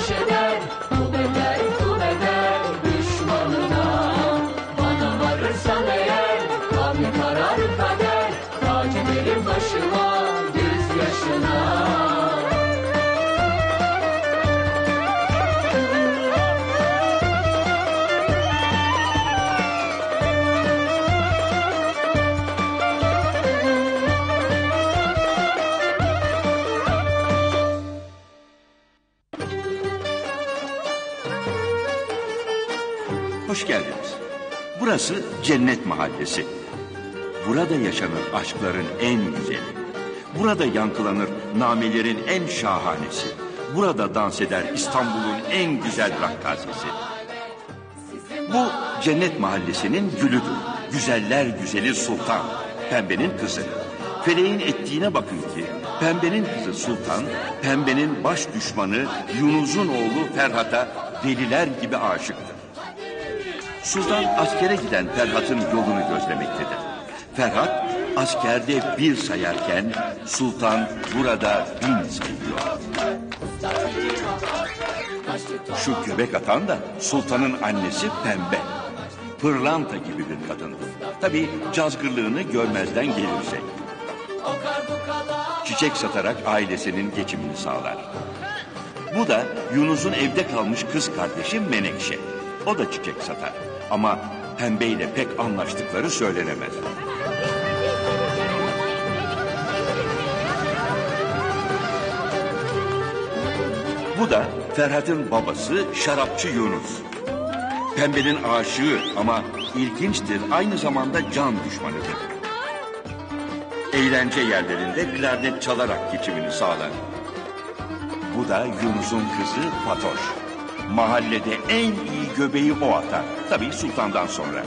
seni Burası Cennet Mahallesi. Burada yaşanır aşkların en güzeli. Burada yankılanır namelerin en şahanesi. Burada dans eder İstanbul'un en güzel rakkasesi. Bu Cennet Mahallesi'nin gülüdür. Güzeller güzeli Sultan, Pembe'nin kızı. Feleğin ettiğine bakın ki Pembe'nin kızı Sultan, Pembe'nin baş düşmanı Yunus'un oğlu Ferhat'a deliler gibi aşıktır. Sultan askere giden Ferhat'ın yolunu gözlemektedir. Ferhat askerde bir sayarken Sultan burada bin sayıyor. Şu göbek atan da Sultan'ın annesi Pembe. Pırlanta gibi bir kadındır. Tabii cazgırlığını görmezden gelirsek. Çiçek satarak ailesinin geçimini sağlar. Bu da Yunus'un evde kalmış kız kardeşi Menekşe. O da çiçek satar. Ama Pembe ile pek anlaştıkları söylenemez. Bu da Ferhat'ın babası şarapçı Yunus. Pembe'nin aşığı ama ilginçtir aynı zamanda can düşmanıdır. Eğlence yerlerinde klarnet çalarak geçimini sağlar. Bu da Yunus'un kızı Fatoş. Mahallede en iyi göbeği o atar. Tabii sultandan sonra.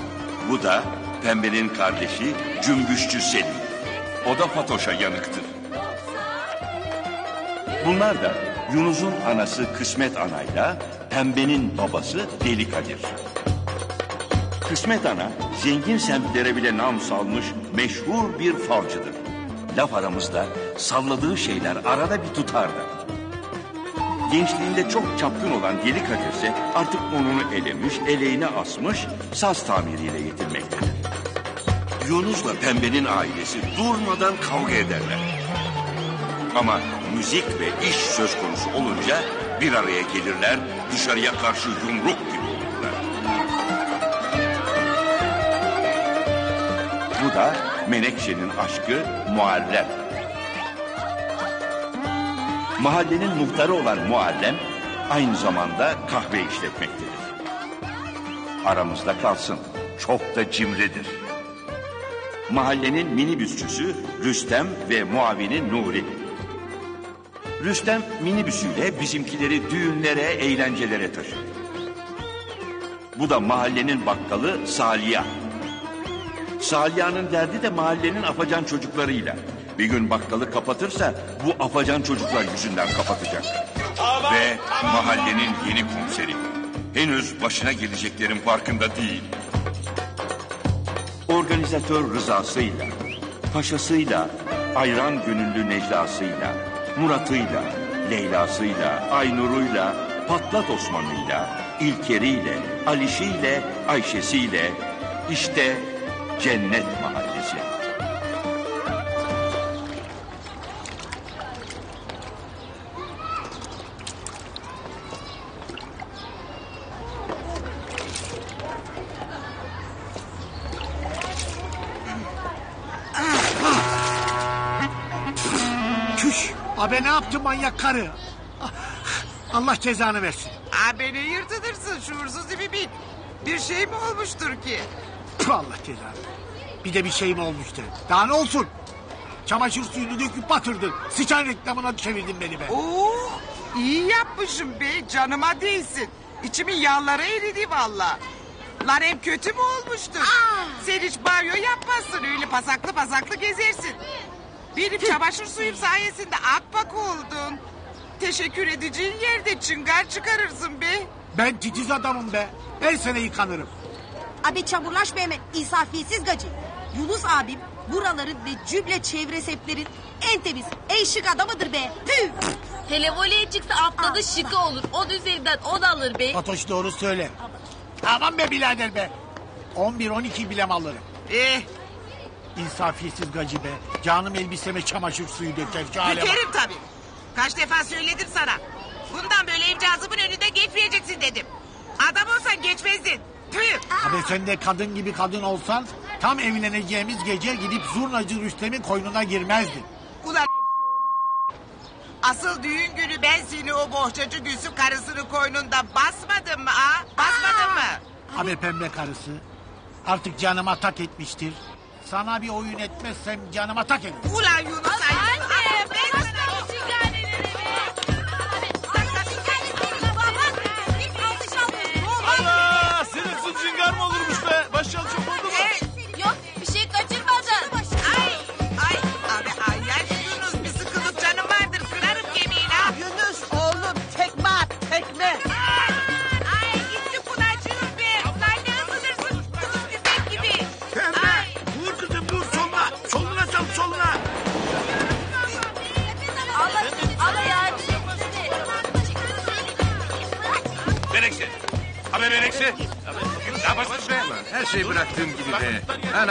Bu da Pembe'nin kardeşi Cümbüşçü Selim. O da Fatoş'a yanıktır. Bunlar da Yunus'un anası Kısmet Ana'yla Pembe'nin babası Deli Kadir. Kısmet Ana zengin semtlere bile nam salmış meşhur bir falcıdır. Laf aramızda salladığı şeyler arada bir tutardı. Gençliğinde çok çapkın olan Deli Kadir artık onunu elemiş, eleğine asmış, saz tamiriyle yetinmektedir. Yunus'la Pembe'nin ailesi durmadan kavga ederler. Ama müzik ve iş söz konusu olunca bir araya gelirler, dışarıya karşı yumruk gibi olurlar. Bu da Menekşe'nin aşkı Muallem. Mahallenin muhtarı olan Muallem aynı zamanda kahve işletmektedir. Aramızda kalsın, çok da cimridir. Mahallenin minibüsçüsü Rüstem ve muavini Nuri. Rüstem minibüsüyle bizimkileri düğünlere, eğlencelere taşır. Bu da mahallenin bakkalı Saliha. Saliha'nın derdi de mahallenin afacan çocuklarıyla. Bir gün bakkalı kapatırsa bu afacan çocuklar yüzünden kapatacak. Ve mahallenin yeni komiseri. Henüz başına geleceklerin farkında değil. organizatör rızasıyla, paşasıyla, ayran gönüllü Neclasıyla, Murat'ıyla, Leyla'sıyla, Aynur'uyla, Patlat Osman'ıyla, İlker'iyle, Aliş'iyle, Ayşe'siyle işte Cennet Mahallesi. Manyak karı? Ah, Allah cezanı versin. Aa, beni yırtınırsın şuursuz ibibik. Bir şey mi olmuştur ki? Tüh, Allah cezanı. Bir de bir şey mi olmuştu? Daha ne olsun? Çamaşır suyunu döküp batırdın. Sıçan reklamına çevirdin beni be. Oo, iyi yapmışım be canıma değsin. İçimin yağları eridi valla. Lan hem kötü mü olmuştur? Sen hiç banyo yapmazsın öyle pasaklı pasaklı gezersin. Benim çamaşır suyum sayesinde akbak oldun. Teşekkür edeceğin yerde çıngar çıkarırsın be. Ben titiz adamım be. Her sene yıkanırım. Abi çamurlaşma hemen isafiyetsiz gacı. Yunus abim buraların ve cüble çevre seplerin en temiz, en şık adamıdır be. Tüh. Hele voleye çıksa atladı şıkı olur. On üzerinden on alır be. Fatoş doğru söyle. Aman be birader be. 11-12 bilem alırım. Eh, İnsafiyetsiz gacı be. Canım elbiseme çamaşır suyu döker. Bak. Dökerim tabii. Kaç defa söyledim sana. Bundan böyle evcazımın önünde geçmeyeceksin dedim. Adam olsan geçmezdin. Tüh. Abi sen de kadın gibi kadın olsan tam evleneceğimiz gece gidip zurnacı Rüstem'in koynuna girmezdin. Ulan Asıl düğün günü ben seni o bohçacı Gülsüm karısının koynunda basmadım mı ha? Basmadım mı? Abi pembe karısı artık canıma tak etmiştir. Sana bir oyun etmezsem canıma tak eder. Ulan Yunus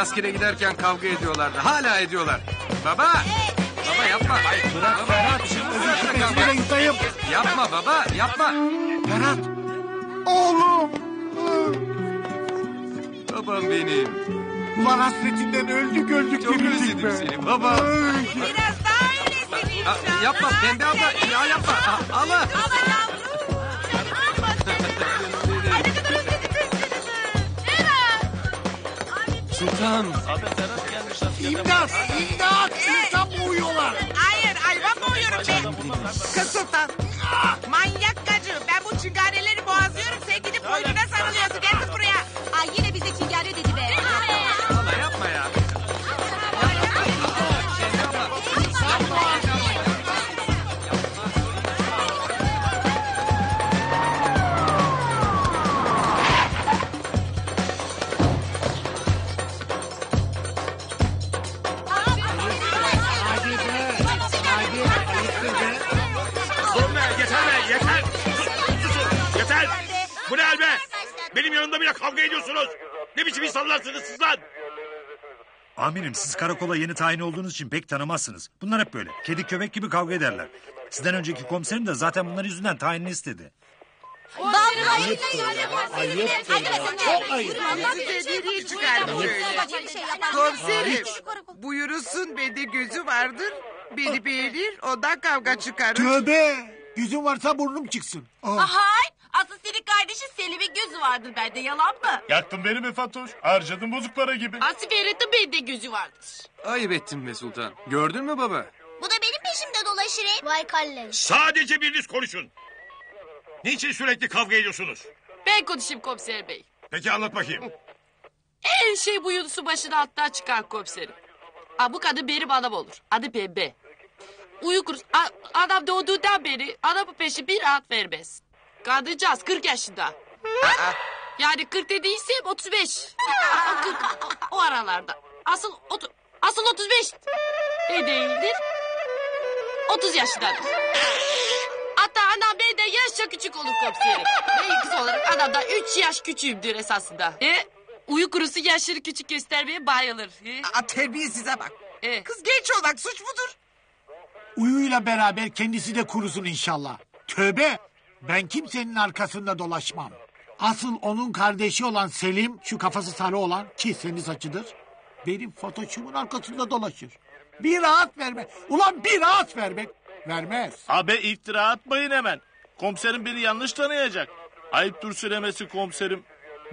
askere giderken kavga ediyorlardı. Hala ediyorlar. Baba! Baba yapma. Bırak Ferhat. Şifresini de yutayım. Yapma baba yapma. Ferhat. Oğlum. Babam benim. Ulan hasretinden öldük öldük Çok özledim be. seni baba. Biraz daha öyle senin Aa, yapma pembe abla. Ya yapma. Aa, Allah. Sultan. İmdat. İmdat. İnsan mı uyuyorlar? Hayır hayvan mı uyuyorum ben? Kız Sultan. Benim yanımda bile kavga ediyorsunuz. Ne biçim insanlarsınız siz lan? Amirim siz karakola yeni tayin olduğunuz için pek tanımazsınız. Bunlar hep böyle. Kedi köpek gibi kavga ederler. Sizden önceki komiserim de zaten bunlar yüzünden tayinini istedi. Ayıp. Çok ayıp. Böyle? Komiserim. Buyurursun bende gözü vardır. Beni beğenir ondan kavga çıkarır. Tövbe. Yüzün varsa burnum çıksın. Ah. Hay. Asıl senin kardeşin Selim'in gözü vardır bende yalan mı? Yaktın beni mi Fatoş? Harcadın bozuk para gibi. Asiberet'in bende gözü vardır. Ayıp ettin be Sultan. Gördün mü baba? Bu da benim peşimde dolaşır hep. Vay kalleş. Sadece biriniz konuşun. Niçin sürekli kavga ediyorsunuz? Ben konuşayım komiser bey. Peki anlat bakayım. En şey bu Yunus'un başına hatta çıkar komiserim. Aa, bu kadın benim anam olur. Adı Pembe. Uyukuruz. A- adam doğduğundan beri anamın peşi bir rahat vermez. Kadıncağız 40 yaşında. Aa, Yani 40 dediysem 35. O 40, o, aralarda. Asıl otu, asıl 35 ne değildir? 30 yaşındadır. Hatta anam benden yaşça küçük olur komiserim. Ben kız olarak anamdan 3 yaş küçüğümdür esasında. E, uyu kurusu yaşları küçük göstermeye bayılır. E, Aa, terbiyesize bak. e. Kız genç olmak suç mudur? Uyuyla beraber kendisi de kurusun inşallah. Tövbe. Ben kimsenin arkasında dolaşmam. Asıl onun kardeşi olan Selim, şu kafası sarı olan ki senin saçıdır. Benim fotoçumun arkasında dolaşır. Bir rahat verme. Ulan bir rahat vermek. Vermez. Abi iftira atmayın hemen. Komiserim beni yanlış tanıyacak. Ayıptır söylemesi komiserim.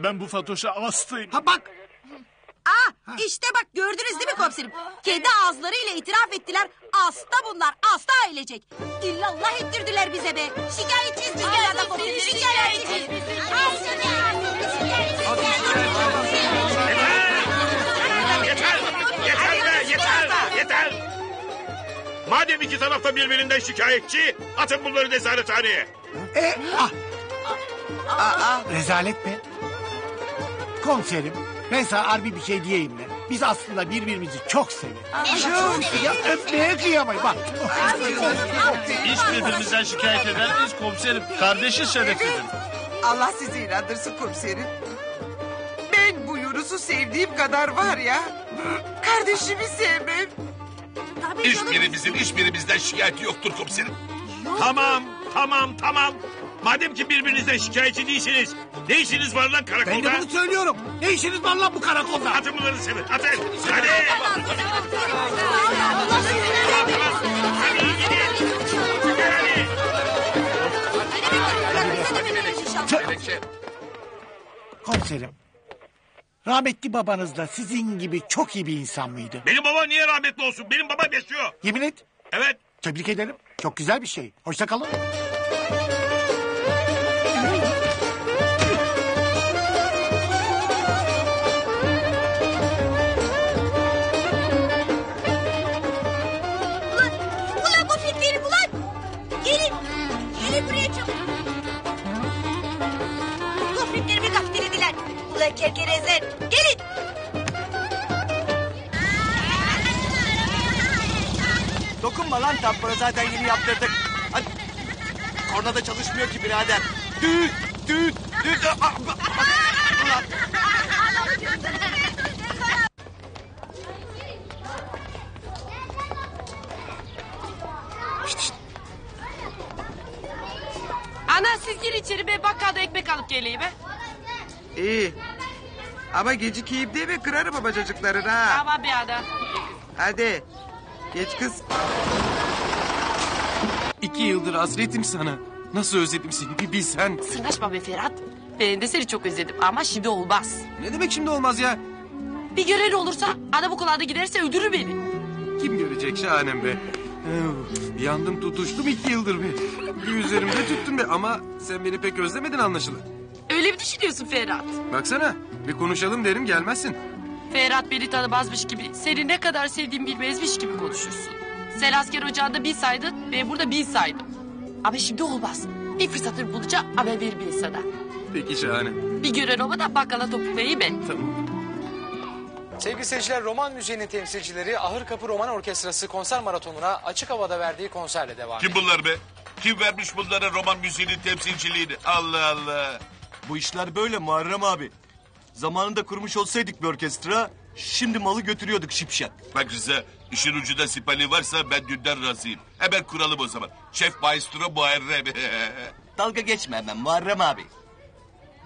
Ben bu Fatoş'a hastayım. Ha bak Aa işte bak gördünüz değil mi komiserim? Kendi ağızlarıyla itiraf ettiler. Hasta bunlar hasta ailecek. İllallah ettirdiler bize be. Şikayetçiyiz biz bunlardan komiserim. Şikayetçiyiz. Yeter! Yeter be! Yeter! Yeter! Madem iki tarafta birbirinden şikayetçi, atın bunları nezarethaneye. E, ah, Aa, rezalet mi? Komiserim ben sana harbi bir şey diyeyim mi? Biz aslında birbirimizi çok severiz. Çok. Ya öpmeye kıyamayız bak. Hiç birbirimizden şikayet eder miyiz komiserim? Kardeşiz şerefsizim. Allah sizi inandırsın komiserim. Ben bu Yunus'u sevdiğim kadar var ya. Kardeşimi sevmem. Tabii canım. Hiçbirimizin hiçbirimizden şikayeti yoktur komiserim. Tamam, tamam, tamam. Madem ki birbirinizden şikayetçi değilsiniz, ne işiniz var lan Ben karakolda? de bunu söylüyorum. Ne işiniz var lan bu karakolda? Atın bunları sevin, atın. Hadi. Hadi gidin. Hadi. Komiserim. Rahmetli babanız da sizin gibi çok iyi bir insan mıydı? Benim baba niye rahmetli olsun? Benim babam yaşıyor. Yemin et. Evet. Tebrik ederim. Çok güzel bir şey. Hoşça kalın. Ulan kerkerezer. Gelin. Dokunma lan tampona zaten yeni yaptırdık. Hadi. Korna da çalışmıyor ki birader. Düt düt düt. Ulan. Ana siz gir içeri be bakkalda ekmek alıp geleyim be. İyi. Ama gecikeyim değil mi? Kırarım bacacıklarını ha. Tamam be ana. Hadi. Geç kız. İki yıldır hasretim sana. Nasıl özledim seni bir bilsen. Sırnaşma be Ferhat. Ben de seni çok özledim ama şimdi olmaz. Ne demek şimdi olmaz ya? Bir gören olursa ana bu kulağına giderse öldürür beni. Kim görecek şahanem be. Yandım tutuştum iki yıldır be. Bir üzerimde tüttüm be ama sen beni pek özlemedin anlaşılan. Öyle mi düşünüyorsun Ferhat? Baksana bir konuşalım derim gelmezsin. Ferhat beni tanımazmış gibi, seni ne kadar sevdiğimi bilmezmiş gibi konuşursun. Sen asker ocağında bir saydın, ben burada bir saydım. Ama şimdi olmaz. Bir fırsatını bulacağım, haber veririm ben sana. Peki şahane. Bir gören olmadan bakkala topuklayayım ben. Tamam. Sevgili seyirciler roman müziğinin temsilcileri Ahır Kapı Roman Orkestrası konser maratonuna açık havada verdiği konserle devam Kim bunlar be? Kim vermiş bunlara roman müziğinin temsilciliğini? Allah Allah. Bu işler böyle Muharrem abi. Zamanında kurmuş olsaydık bir orkestra şimdi malı götürüyorduk şipşak. Bak Rıza, işin ucunda sipali varsa ben dünden razıyım. Hemen kuralım o zaman. Şef Maestro Muharrem. Dalga geçme hemen Muharrem abi.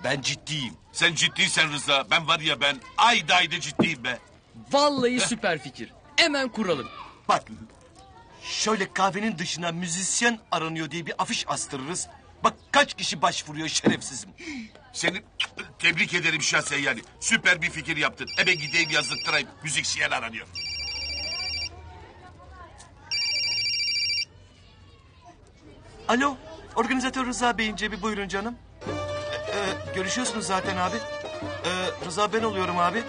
Ben ciddiyim. Sen ciddiysen Rıza, ben var ya ben ayda ayda ciddiyim be. Vallahi süper fikir. Hemen kuralım. Bak şöyle kahvenin dışına müzisyen aranıyor diye bir afiş astırırız. Bak kaç kişi başvuruyor şerefsizim. Seni tebrik ederim şahsen yani. Süper bir fikir yaptın. Hemen gideyim yazdırtırayım. Müzisyen aranıyor. Alo organizatör Rıza Bey'in cebi buyurun canım. Ee, görüşüyorsunuz zaten abi. Ee, Rıza ben oluyorum abi.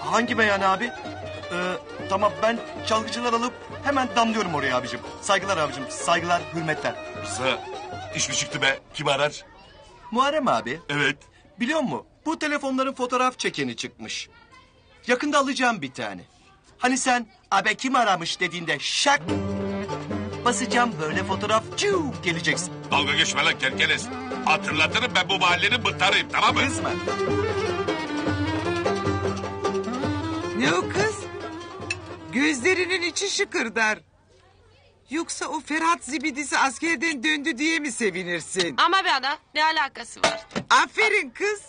Hangi beyan abi? Ee, tamam ben çalgıcılar alıp hemen damlıyorum oraya abicim. Saygılar abicim saygılar hürmetler. Rıza, iş mi çıktı be? Kim arar? Muharrem abi Evet. Biliyor musun? Bu telefonların fotoğraf çekeni çıkmış. Yakında alacağım bir tane. Hani sen abe kim aramış dediğinde şak basacağım böyle fotoğraf çiu geleceksin. Dalga geçme lan kerkenes. Hatırlatırım ben bu mahallenin mıhtarıyım tamam mı? Kızma. Ne o kız? Gözlerinin içi şıkırdar. Yoksa o Ferhat zibidisi askerden döndü diye mi sevinirsin? Ama be ana ne alakası var? Aferin kız.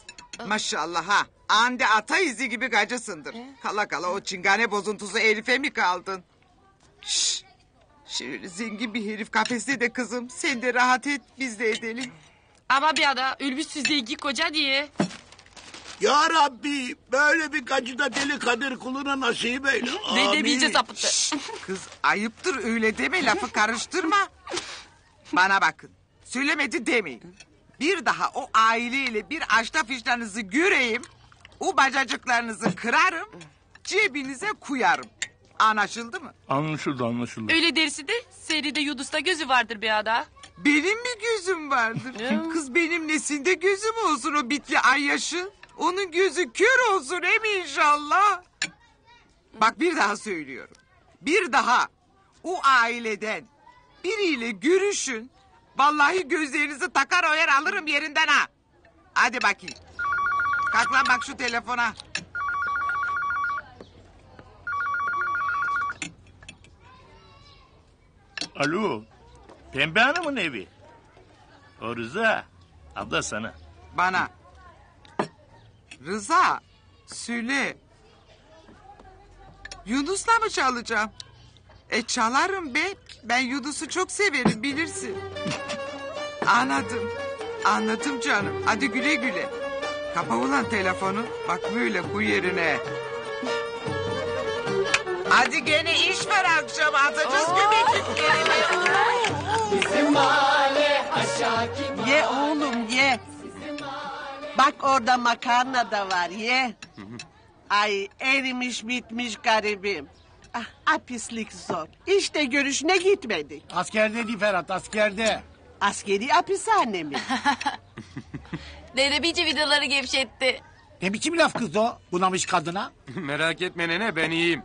Maşallah ha. Ande ata izi gibi gacısındır. Kala kala o çingane bozuntusu Elif'e mi kaldın? Şşş. Şöyle zengin bir herif kafeste de kızım. Sen de rahat et biz de edelim. Ama be ana ülbüsüz zengin koca diye. Ya Rabbi böyle bir gacıda deli kadir kuluna nasip eyle. Ne demeyeceğiz sapıttı. Kız ayıptır öyle deme lafı karıştırma. Bana bakın. Söylemedi demeyin. Bir daha o aileyle bir aşta fişlerinizi göreyim. O bacacıklarınızı kırarım. Cebinize koyarım. Anlaşıldı mı? Anlaşıldı anlaşıldı. Öyle dersi de seride Yunus'ta gözü vardır be ana. Benim mi gözüm vardır? Kız benim nesinde gözüm olsun o bitli ay yaşı? Onun gözü kör olsun hem inşallah. Bak bir daha söylüyorum. Bir daha o aileden biriyle görüşün. Vallahi gözlerinizi takar oyar alırım yerinden ha. Hadi bakayım. Kalk lan bak şu telefona. Alo. Pembe Hanım'ın evi. O Rıza. Abla sana. Bana. Rıza söyle. Yunus'la mı çalacağım? E çalarım be. Ben Yunus'u çok severim bilirsin. Anladım. Anladım canım. Hadi güle güle. Kapa ulan telefonu. Bak böyle bu yerine. Hadi gene iş var akşam atacağız göbekliklerini. Bizim mahalle aşağı Ye oğlum ye. Bak orada makarna da var ye. Ay erimiş bitmiş garibim. Ah, ah pislik zor. İşte görüşüne gitmedik. Askerde değil Ferhat askerde. Askeri hapishane mi? Dede bici vidaları gevşetti. Ne biçim laf kız o bunamış kadına? Merak etme nene ben iyiyim.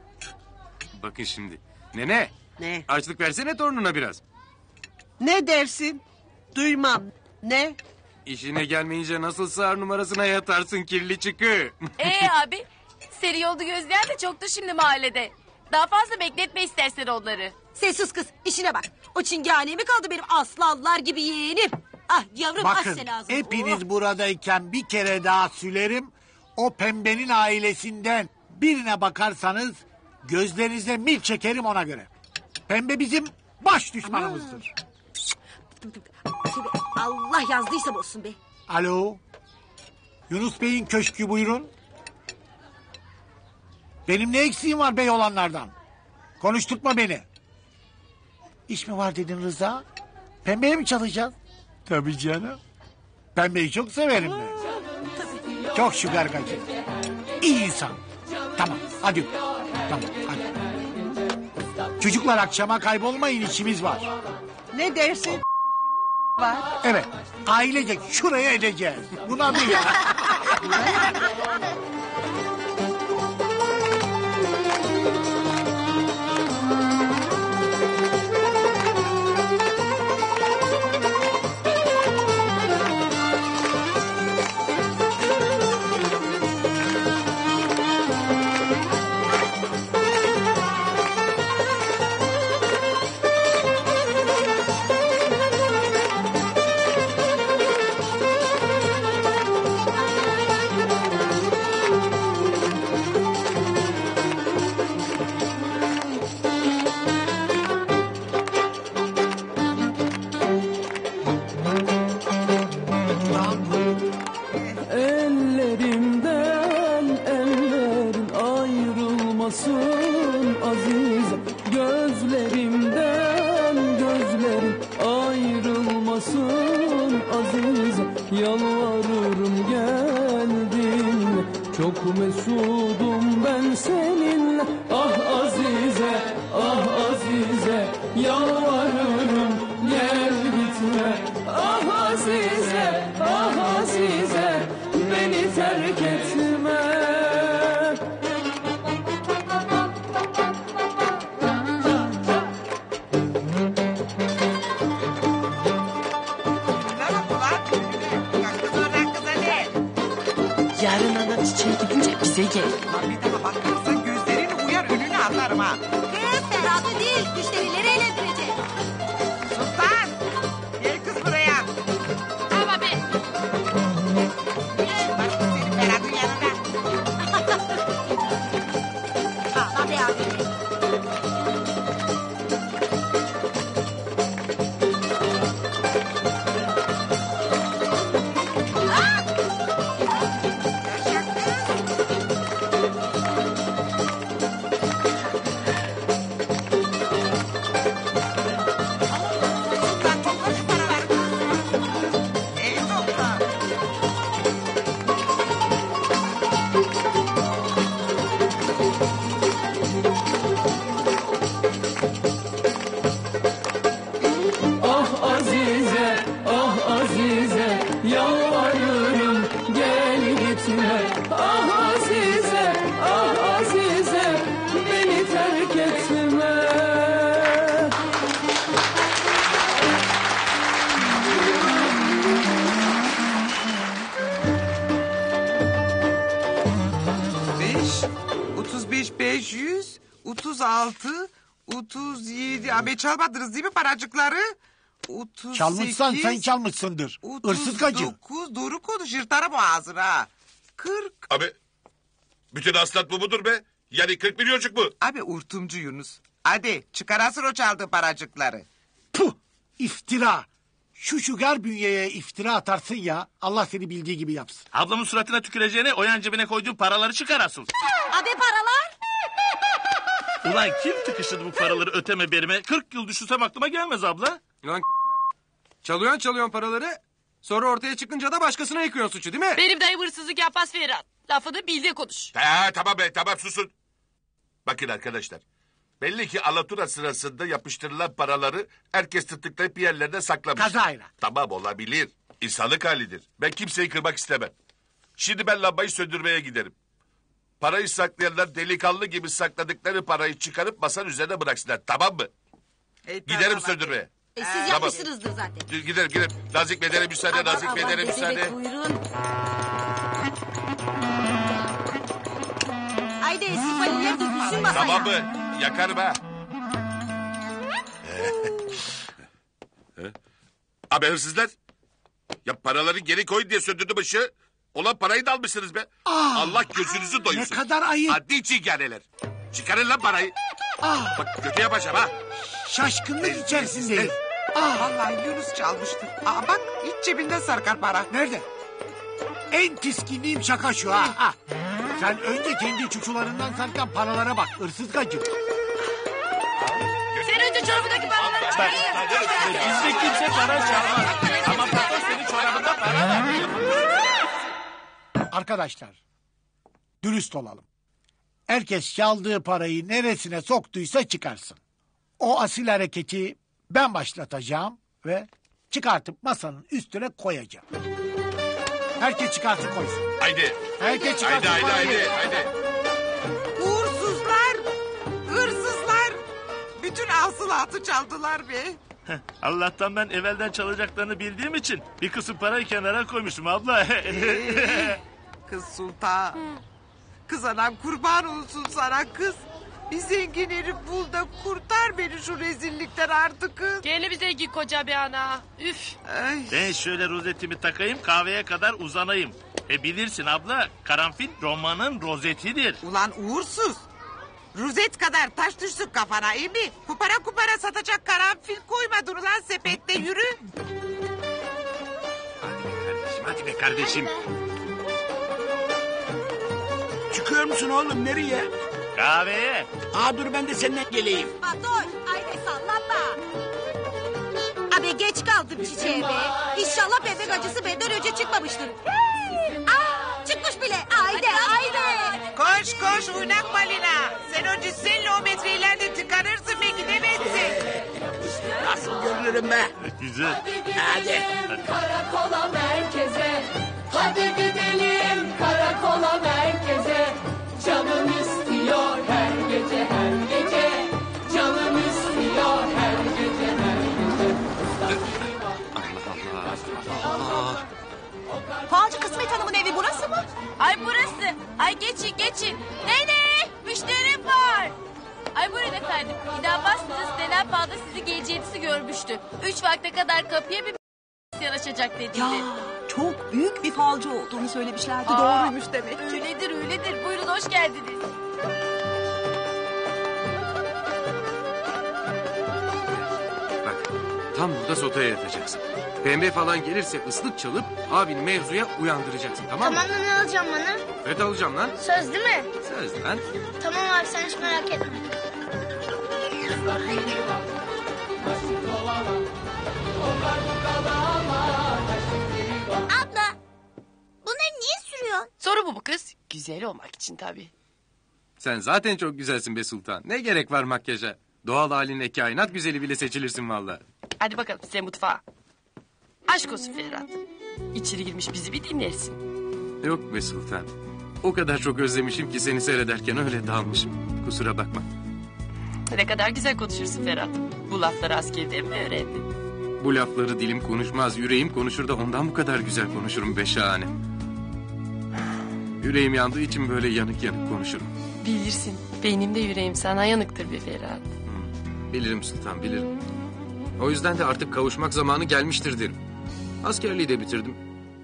Bakın şimdi. Nene ne? açlık versene torununa biraz. Ne dersin? Duymam. Ne? İşine gelmeyince nasıl sığar numarasına yatarsın kirli çıkı. Ee abi seri yoldu gözleyen de çoktu şimdi mahallede. Daha fazla bekletme istersen onları. Sessiz kız işine bak. O çingene mi kaldı benim aslanlar gibi yeğenim? Ah yavrum ah Bakın sen ağzını. hepiniz buradayken bir kere daha sülerim. O pembenin ailesinden birine bakarsanız gözlerinize mil çekerim ona göre. Pembe bizim baş düşmanımızdır. Allah yazdıysa olsun be. Alo. Yunus Bey'in köşkü buyurun. Benim ne eksiğim var bey olanlardan? Konuşturtma beni. İş mi var dedin Rıza? Pembeye mi çalışacağız? Tabii canım. Pembeyi çok severim ben. Çok şugar gacı. İyi insan. Tamam hadi. Tamam hadi. Çocuklar akşama kaybolmayın işimiz var. Ne dersin? Var. Evet ailecek şuraya edeceğiz. Buna bir ya. Yarın ana çiçeği gidince bize gel. Lan bir daha bakarsan gözlerini uyar önüne atarım ha. Kız Ferhat'ı değil müşterileri eğlendirecek. Abi çalmadınız değil mi paracıkları? Otuz Çalmışsan sekiz, sen çalmışsındır. Hırsız gacı. dokuz, doğru konuş, yırtarım o ağzını ha. Kırk. Abi bütün hasılat bu mudur be? Yani 40 milyoncuk mu? Abi urtumcu Yunus. Hadi çıkarasın o çaldığı paracıkları. Puh iftira. Şu şugar bünyeye iftira atarsın ya Allah seni bildiği gibi yapsın. Ablamın suratına tüküreceğine o yan cebine koyduğun paraları çıkar asıl. Abi paralar. Ulan kim tıkıştırdı bu paraları öteme berime? 40 yıl düşünsem aklıma gelmez abla. Lan çalıyorsun çalıyorsun paraları. Sonra ortaya çıkınca da başkasına yıkıyorsun suçu değil mi? Benim dayım hırsızlık yapmaz Ferhat. Lafını bildiği konuş. Ha, tamam be tamam susun. Bakın arkadaşlar. Belli ki alatura sırasında yapıştırılan paraları herkes tırtıklayıp bir yerlerine saklamış. Kazayla. Tamam olabilir. İnsanlık halidir. Ben kimseyi kırmak istemem. Şimdi ben lambayı söndürmeye giderim. Parayı saklayanlar delikanlı gibi sakladıkları parayı çıkarıp masanın üzerine bıraksınlar. Tamam mı? E, Giderim söndürmeye. E, siz Tamam. yapmışsınızdır zaten. Giderim giderim. Nazik bedene müsaade, Aman, nazik aman, bedene dede müsaade. buyurun. Haydi sipariler dökülsün masaya. Tamam mı? Yakarım ha. Abi hırsızlar. Ya paraları geri koyun diye söndürdüm ışığı. Olan parayı da almışsınız be. Aa, Allah gözünüzü doyursun. ne kadar ayıp. Hadi çiğganeler. Çıkarın lan parayı. Ah, Bak kötüye başlam ha. şaşkınlık içerisindeyim. Ah, Vallahi Yunus çalmıştır. Aa bak iç cebinde sarkar para. nerede? En tiskinliğim şaka şu ha. ha. Sen önce kendi çuçularından sarkan paralara bak. Hırsız gacı. Sen önce çorabındaki paraları çıkar. Bizde kimse para çalmaz. Arkadaşlar, dürüst olalım. Herkes çaldığı parayı neresine soktuysa çıkarsın. O asil hareketi ben başlatacağım ve çıkartıp masanın üstüne koyacağım. Herkes çıkarsın koysun. Haydi. Herkes Haydi haydi parayı. haydi. haydi. Uğursuzlar, hırsızlar. Bütün hasılatı çaldılar be. Allah'tan ben evvelden çalacaklarını bildiğim için bir kısım parayı kenara koymuşum abla. Kız Sultan. Kız anam kurban olsun sana kız. Bir zengin herif bul da kurtar beni şu rezillikten artık kız. Gel bize git koca bir ana. Üf. Ay. ben şöyle rozetimi takayım kahveye kadar uzanayım. E bilirsin abla karanfil romanın rozetidir. Ulan uğursuz. Ruzet kadar taş düşsün kafana iyi mi? Kupara kupara satacak karanfil koymadın ulan sepette yürü. Hadi be kardeşim. Çıkıyor musun oğlum nereye? Kahveye. Aa dur ben de seninle geleyim. Fatoş, haydi sallanma. Abi geç kaldım çiçeğe be. İnşallah bebek acısı benden önce çıkmamıştır. Aa, çıkmış bile. Haydi, haydi. Koş koş uynak balina. Sen o metre ileride tıkanırsın ve gidemezsin. Nasıl görünürüm be? Güzel. Hadi. Karakola merkeze Hadi gidelim karakola merkeze. Canım istiyor her gece her gece. Canım istiyor her gece her gece. Allah Allah. Falcı Kısmet Hanım'ın evi burası mı? Ay burası. Ay geçin geçin. Nene müşterim var. Ay buyurun efendim. İnanmaz size Stenen Fal'da sizi geleceğinizi görmüştü. Üç vakte kadar kapıya bir yanaşacak dedi. Ya çok büyük bir falcı olduğunu söylemişlerdi. Aa, Doğruymuş demek ki. Öyledir öyledir. Buyurun hoş geldiniz. Bak tam burada sotaya yatacaksın. Pembe falan gelirse ıslık çalıp abini mevzuya uyandıracaksın tamam mı? Tamam da ne alacağım bana? Evet alacağım lan. Söz değil mi? Söz lan. Tamam abi sen hiç merak etme. Güzel olmak için tabii. Sen zaten çok güzelsin be sultan. Ne gerek var makyaja? Doğal halinle kainat güzeli bile seçilirsin valla. Hadi bakalım size mutfağa. Aşk olsun Ferhat. İçeri girmiş bizi bir dinlersin. Yok be sultan. O kadar çok özlemişim ki seni seyrederken öyle dalmışım. Kusura bakma. Ne kadar güzel konuşursun Ferhat. Bu lafları askerden mi öğrendin? Bu lafları dilim konuşmaz, yüreğim konuşur da ondan bu kadar güzel konuşurum be şahane. Yüreğim yandığı için böyle yanık yanık konuşurum. Bilirsin. Benim de yüreğim sana yanıktır be Ferhat. Bilirim sultan, bilirim. O yüzden de artık kavuşmak zamanı gelmiştir derim. Askerliği de bitirdim.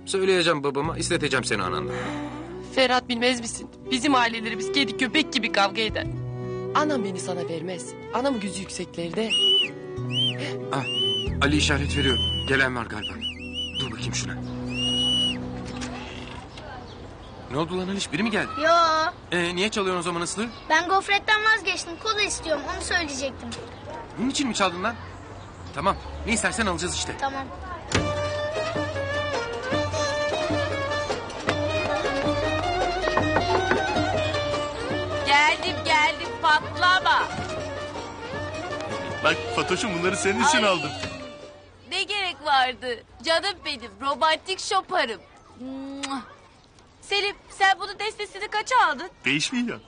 Söyleyeceğim babama, isteteceğim seni ananla. Ferhat bilmez misin? Bizim ailelerimiz kedi köpek gibi kavga eder. Anam beni sana vermez. Anam gözü yükseklerde. Ah, Ali işaret veriyor. Gelen var galiba. Dur bakayım şuna. Ne oldu lan Aliş? Biri mi geldi? Yo Ee, niye çalıyorsun o zaman ıslığı? ben gofretten vazgeçtim. Kola istiyorum onu söyleyecektim. Bunun için mi çaldın lan? Tamam. Ne istersen alacağız işte. Tamam. Geldim geldim patlama. Bak Fatoş'um bunları senin için Ay. aldım. Ne gerek vardı? Canım benim romantik şoparım. Mua. Selim sen bunun destesini kaça aldın? Beş milyon.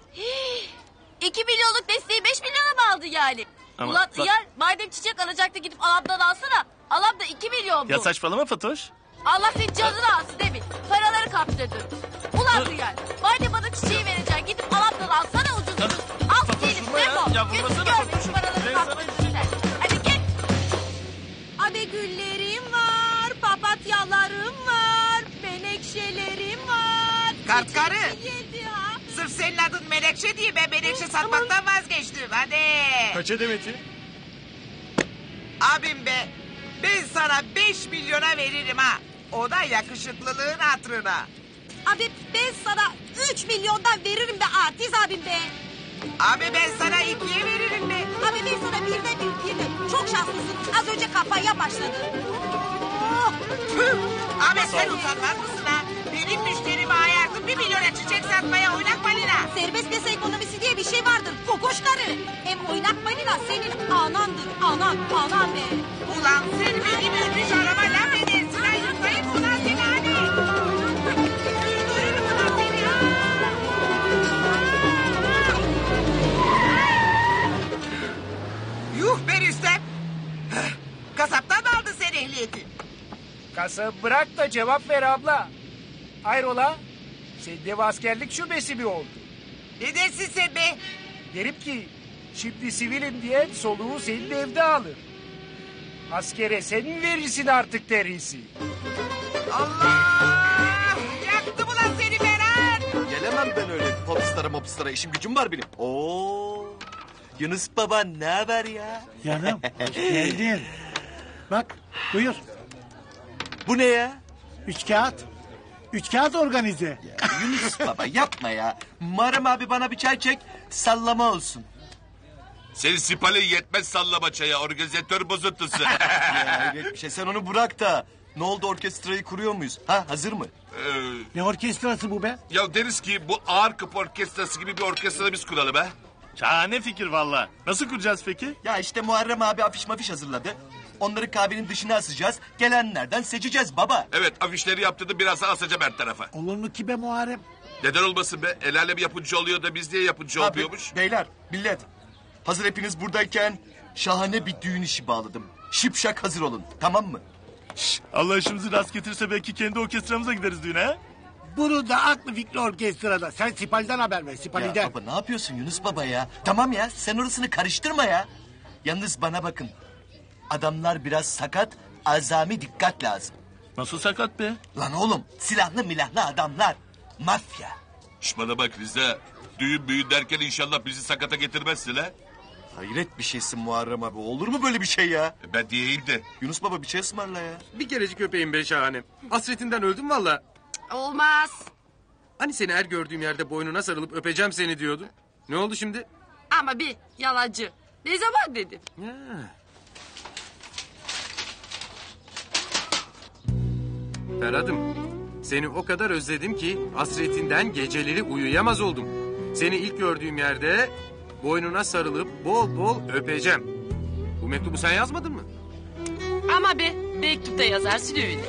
İki milyonluk desteği beş milyona mı aldın yani? Ama Ulan bak- yer madem çiçek alacaktı gidip alamdan alsana. Alam da iki milyon bu. Ya saçmalama Fatoş. Allah senin canını alsın değil mi? Paraları kaptırdın. Ulan Rüyar. Madem adın Melekşe diye ben Melekşe satmaktan vazgeçtim. Hadi. Kaça demeti? Abim be. Ben sana 5 milyona veririm ha. O da yakışıklılığın hatırına. Abi ben sana üç milyondan veririm be artist abim be. Abi ben sana ikiye veririm be. Abi ben sana birde bir birde. Çok şanslısın. Az önce kampanya başladı. Oh. Tüh! Abi sen utanmaz mısın satmaya oynak balina. Serbest piyasa ekonomisi diye bir şey vardır. Kokoş karı. Hem oynak balina senin anandır. Anan, anan be. Ulan sen benim ölmüş araba laf edersin ha. Yıkayım ulan seni hadi. Öldürürüm ulan seni ha. Yuh be Rüstem. Heh, Kasaptan mı aldın sen ehliyeti? Kasabı bırak da cevap ver abla. Hayrola? Sen dev askerlik şubesi mi oldu? Ne dersin sen be? Derim ki şimdi sivilim diye soluğu senin evde alır. Askere sen verirsin artık derisi? Allah! Yaktım ulan seni Ferhat. Gelemem ben öyle popslara mopslara işim gücüm var benim. Oo. Yunus baba ne haber ya? Canım hoş geldin. Bak buyur. Bu ne ya? Üç kağıt. Üç kağıt organize. Yunus baba yapma ya. Muharrem abi bana bir çay çek sallama olsun. Senin sipalin yetmez sallama çaya organizatör bozuntusu. ya bir şey sen onu bırak da. Ne oldu orkestrayı kuruyor muyuz? Ha hazır mı? Ee, Ne orkestrası bu be? ya deriz ki bu ağır kapı orkestrası gibi bir orkestra biz kuralım ha. Şahane fikir valla. Nasıl kuracağız peki? Ya işte Muharrem abi afiş mafiş hazırladı. Onları kahvenin dışına asacağız. Gelenlerden seçeceğiz baba. Evet afişleri yaptırdım birazdan asacağım her tarafa. Olur mu ki be Muharrem? Neden olmasın be? El alem yapıcı oluyor da biz niye yapıcı Abi, olmuyormuş? Beyler, millet. Hazır hepiniz buradayken şahane bir düğün işi bağladım. Şipşak hazır olun. Tamam mı? Allah işimizi rast getirse belki kendi orkestramıza gideriz düğüne ha? Bunun da aklı fikri orkestrada. Sen Sipali'den haber ver Sipali'den. Ya baba ne yapıyorsun Yunus baba ya? Tamam ya sen orasını karıştırma ya. Yalnız bana bakın. Adamlar biraz sakat, azami dikkat lazım. Nasıl sakat be? Lan oğlum silahlı milahlı adamlar. Mafya. Şş bana bak Rıza. Düğün büyün derken inşallah bizi sakata getirmezsin ha. Hayret bir şeysin Muharrem abi. Olur mu böyle bir şey ya? Ben diyeyim de. Yunus baba bir şey ısmarla ya. Bir kerecik öpeyim be şahane. Hasretinden öldüm valla. Olmaz. Hani seni her gördüğüm yerde boynuna sarılıp öpeceğim seni diyordun. Ne oldu şimdi? Ama bir yalancı. Ne zaman dedim? Ferhat'ım seni o kadar özledim ki hasretinden geceleri uyuyamaz oldum. Seni ilk gördüğüm yerde boynuna sarılıp bol bol öpeceğim. Bu mektubu sen yazmadın mı? Ama be mektupta yazarsın öyle.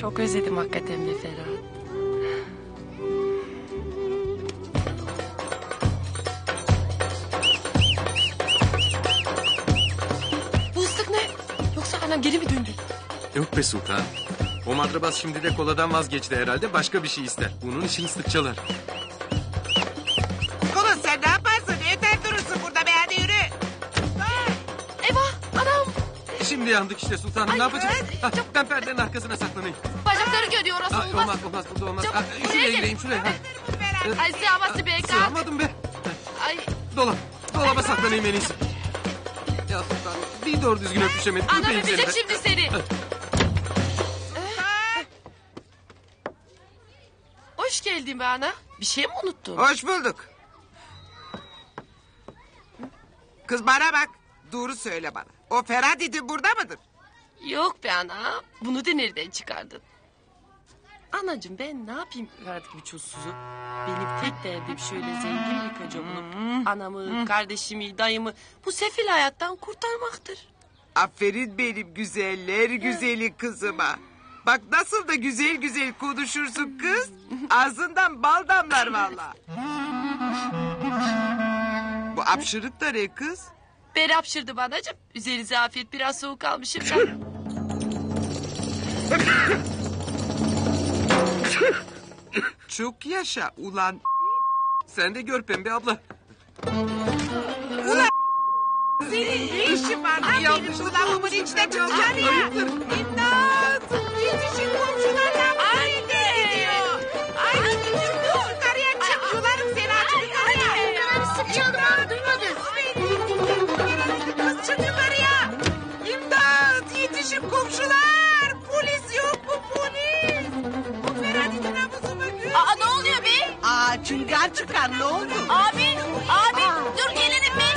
Çok özledim hakikaten de Ferhat. Anam geri mi döndü? Yok be sultan. O madrabas şimdi de koladan vazgeçti herhalde başka bir şey ister. Bunun için ıslık çalar. Kulun sen ne yaparsın? Yeter durursun burada be hadi yürü. Eyvah anam. Şimdi yandık işte sultanım ne yapacağız? Ah, ben perdenin arkasına saklanayım. Bacakları görüyor orası Ah, olmaz. olmaz olmaz burada olmaz. Çabuk, Ah, buraya şuraya gel. gireyim şuraya. Ah, Ay sığamazsın be kalk. Sığamadım be. Ay Dolap. Dolaba saklanayım en iyisi. Ya sultanım bir doğru düzgün öpüşemedik. anam Öpeyim seni öpecek şimdi seni. Hoş geldin be ana. Bir şey mi unuttun? Hoş bulduk. Kız bana bak. Doğru söyle bana. O Ferhat idi burada mıdır? Yok be ana. Bunu da nereden çıkardın? Anacığım ben ne yapayım Ferhat gibi çulsuzu? Benim tek derdim şöyle zengin bir koca bulup... ...anamı, kardeşimi, dayımı bu sefil hayattan kurtarmaktır. Aferin benim güzeller güzeli kızıma. Bak nasıl da güzel güzel konuşursun kız. Ağzından bal damlar valla. Bu apşırık da ne kız? Beni hapşırdı anacığım. Üzerinize afiyet biraz soğuk almışım ben. Çok yaşa ulan. Sen de gör pembe abla. Ulan senin ne işin var lan benim bu lavabonun içine çıkacaksın ya. İmdat! Yetişin komşular içine gidiyor. Ay çık yukarıya çık yularım seni artık yukarıya. Sık çaldırma duymadı. Kız çık yukarıya. İmdat! Yetişin komşular. Polis yok mu polis? Aa ne oluyor be? Aa çıngar çıkar ne oldu? Abi, abi dur gelirim be.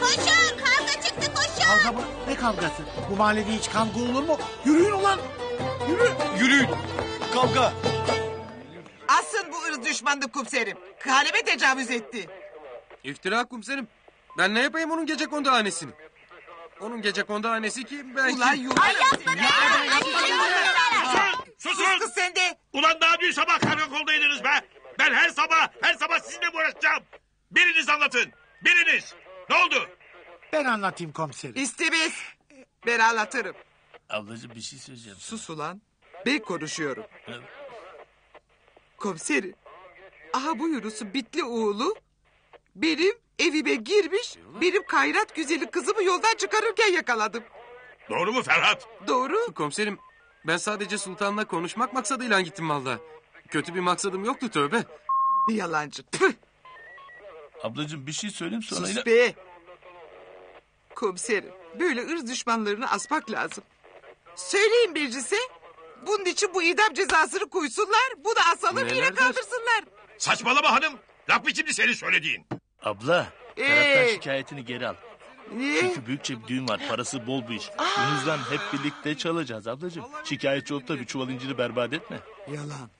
Koşun kavga çıktı koşun. Kavga mı? Ne kavgası? Bu mahallede hiç kavga olur mu? Yürüyün ulan. Yürü. Yürüyün. Kavga. Asın bu ırz düşmanlık komiserim. Kaleme tecavüz etti. İftira komiserim. Ben ne yapayım onun gece kondu hanesini? Onun gece kondu hanesi ki ben Ulan kim? yuvarlan seni. Susun! Kız sen de. Ulan daha dün sabah karakoldaydınız be. Ben her sabah, her sabah sizinle mi uğraşacağım? Biriniz anlatın. Biriniz. Ne oldu? Ben anlatayım komiserim. İstemez. Ben anlatırım. Ablacığım bir şey söyleyeceğim. Sus ulan. Ben konuşuyorum. Komiserim. Aha bu Yunus'un bitli oğlu benim evime girmiş. Benim kayrat güzeli kızımı yoldan çıkarırken yakaladım. Doğru mu Ferhat? Doğru. Komiserim ben sadece sultanla konuşmak maksadıyla gittim valla. Kötü bir maksadım yoktu tövbe. Yalancı. Tüh. Ablacığım bir şey söyleyeyim sonra... Sus be. Komiserim böyle ırz düşmanlarını asmak lazım. Söyleyin meclise. Bunun için bu idam cezasını koysunlar. Bu da asalım yine Neler kaldırsınlar. Saçmalama hanım. Laf şimdi senin söylediğin? Abla. Ee? Ferhat'tan şikayetini geri al. Niye? Çünkü büyükçe bir düğün var. Parası bol bu iş. Yunus'dan hep birlikte çalacağız ablacığım. Şikayetçi olup da bir çuval inciri berbat etme. Yalan.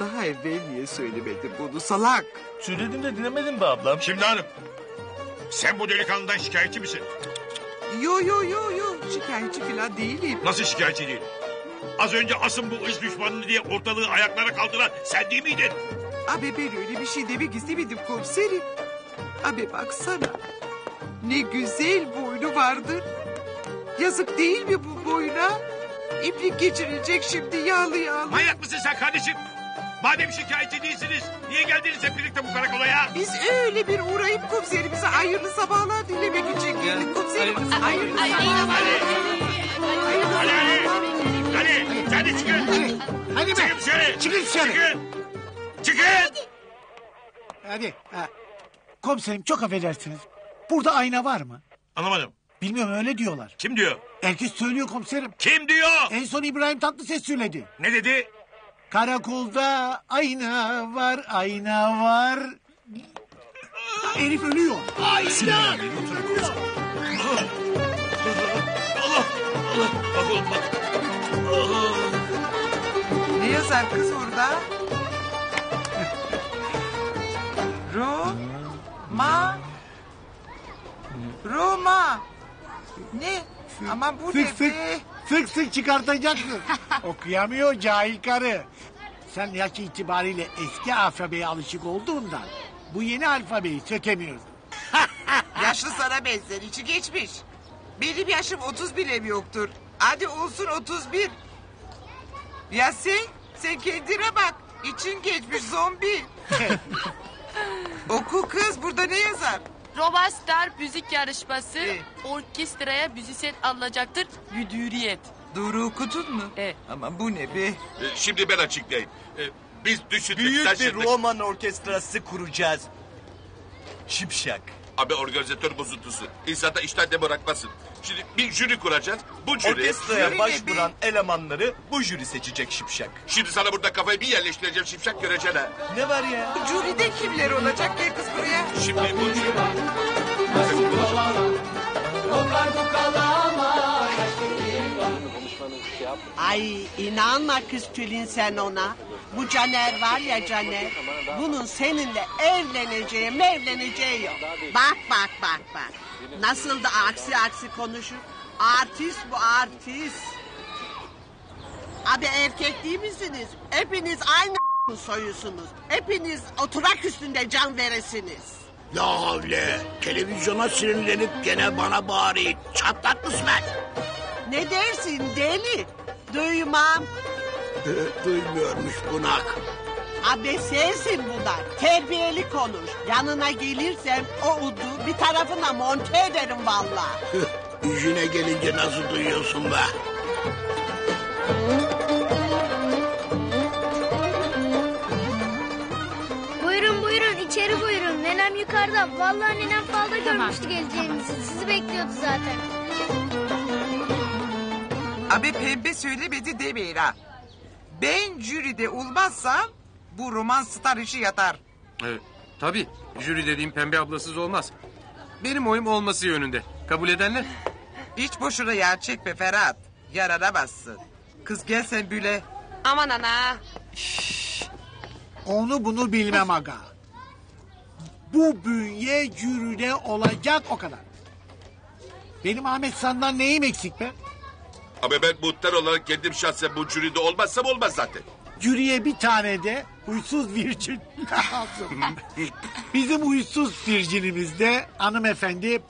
Daha evvel niye söylemedin bunu salak? Söyledim de dinlemedin be ablam. Şimdi hanım. Sen bu delikanlıdan şikayetçi misin? Yo yo yo yo şikayetçi falan değilim. Nasıl şikayetçi değil? Az önce asın bu ırz düşmanını diye ortalığı ayaklara kaldıran sen değil miydin? Abi ben öyle bir şey demek istemedim komiserim. Abi baksana. Ne güzel boynu vardır. Yazık değil mi bu boyuna? İplik geçirilecek şimdi yağlı yağlı. Manyak mısın sen kardeşim? Madem şikayetçi değilsiniz, niye geldiniz hep birlikte bu karakola ya? Biz öyle bir uğrayıp komiserimize hayırlı sabahlar dilemek için geldik komiserim. Hayırlı sabahlar. Ali Ali! Ali sen de çıkın! Hadi be. Çıkın dışarı! Çıkın dışarı. Çıkın! Çıkın! Hadi. Ha. Komiserim çok affedersiniz. Burada ayna var mı? Anlamadım. Bilmiyorum öyle diyorlar. Kim diyor? Herkes söylüyor komiserim. Kim diyor? En son İbrahim Tatlıses söyledi. Ne dedi? Karakolda ayna var, ayna var. Herif ölüyor. Ayna! Allah! Allah! Allah! Allah! Ne yazar kız orada? Roma. Roma. Ne? Ama bu Sık ne sık, be? sık sık çıkartacaksın. Okuyamıyor cahil karı. Sen yaş itibariyle eski alfabeye alışık olduğundan bu yeni alfabeyi sökemiyorsun. Yaşlı sana benzer içi geçmiş. Benim yaşım 30 bile mi yoktur? Hadi olsun 31. Ya sen? Sen kendine bak. İçin geçmiş zombi. Oku kız burada ne yazar? Roma Star müzik yarışması orkestraya müzisyen alınacaktır. Müdüriyet. Doğru okudun mu? Evet. Ama bu ne be? Ee, Şimdi ben açıklayayım. Ee, Biz düşündük, Büyük bir taşındık. roman orkestrası kuracağız. Şipşak. Abi organizatör bozuntusu. İnsanda işten de bırakmasın. Şimdi bir jüri kuracağız. Bu jüri... Orkestraya başvuran elemanları bu jüri seçecek Şipşak. Şimdi sana burada kafayı bir yerleştireceğim şipşak göreceksin ha. Ne var ya? Jüride kimler olacak gel kız buraya. Şimdi bu jüri... Ay inanma kız Tülin sen ona. Bu Caner var ya Caner. Bunun seninle evleneceği mevleneceği yok. Bak bak bak bak. Nasıl da aksi aksi konuşur. Artist bu artist. Abi erkek değil misiniz? Hepiniz aynı soyusunuz. Hepiniz oturak üstünde can veresiniz. La havle. Televizyona sinirlenip gene bana bağırıyor. Çatlak kısmet. Ne dersin deli? Duymam. Ee, Duymuyormuş bunak. Abi sensin bunlar. Terbiyeli konuş. Yanına gelirsem o udu bir tarafına monte ederim valla. Yüzüne gelince nasıl duyuyorsun be? Buyurun buyurun içeri buyurun. Nenem yukarıda. Vallahi nenem falda görmüştü geleceğinizi. Sizi bekliyordu zaten. Abi pembe söylemedi demeyin ha. Ben jüride olmazsam bu roman star işi yatar. Evet, tabii. Jüri dediğim pembe ablasız olmaz. Benim oyum olması yönünde. Kabul edenler? Hiç boşuna yağ çekme Ferhat. Yaranamazsın. Kız gel sen büle. Aman ana. Onu bunu bilmem aga. Bu bünye jüride olacak o kadar. Benim Ahmet San'dan neyim eksik be? Ama ben muhtar olarak kendim şahsen bu jüride olmazsam olmaz zaten. Jüriye bir tane de huysuz virgin lazım. Bizim huysuz virginimiz de hanımefendi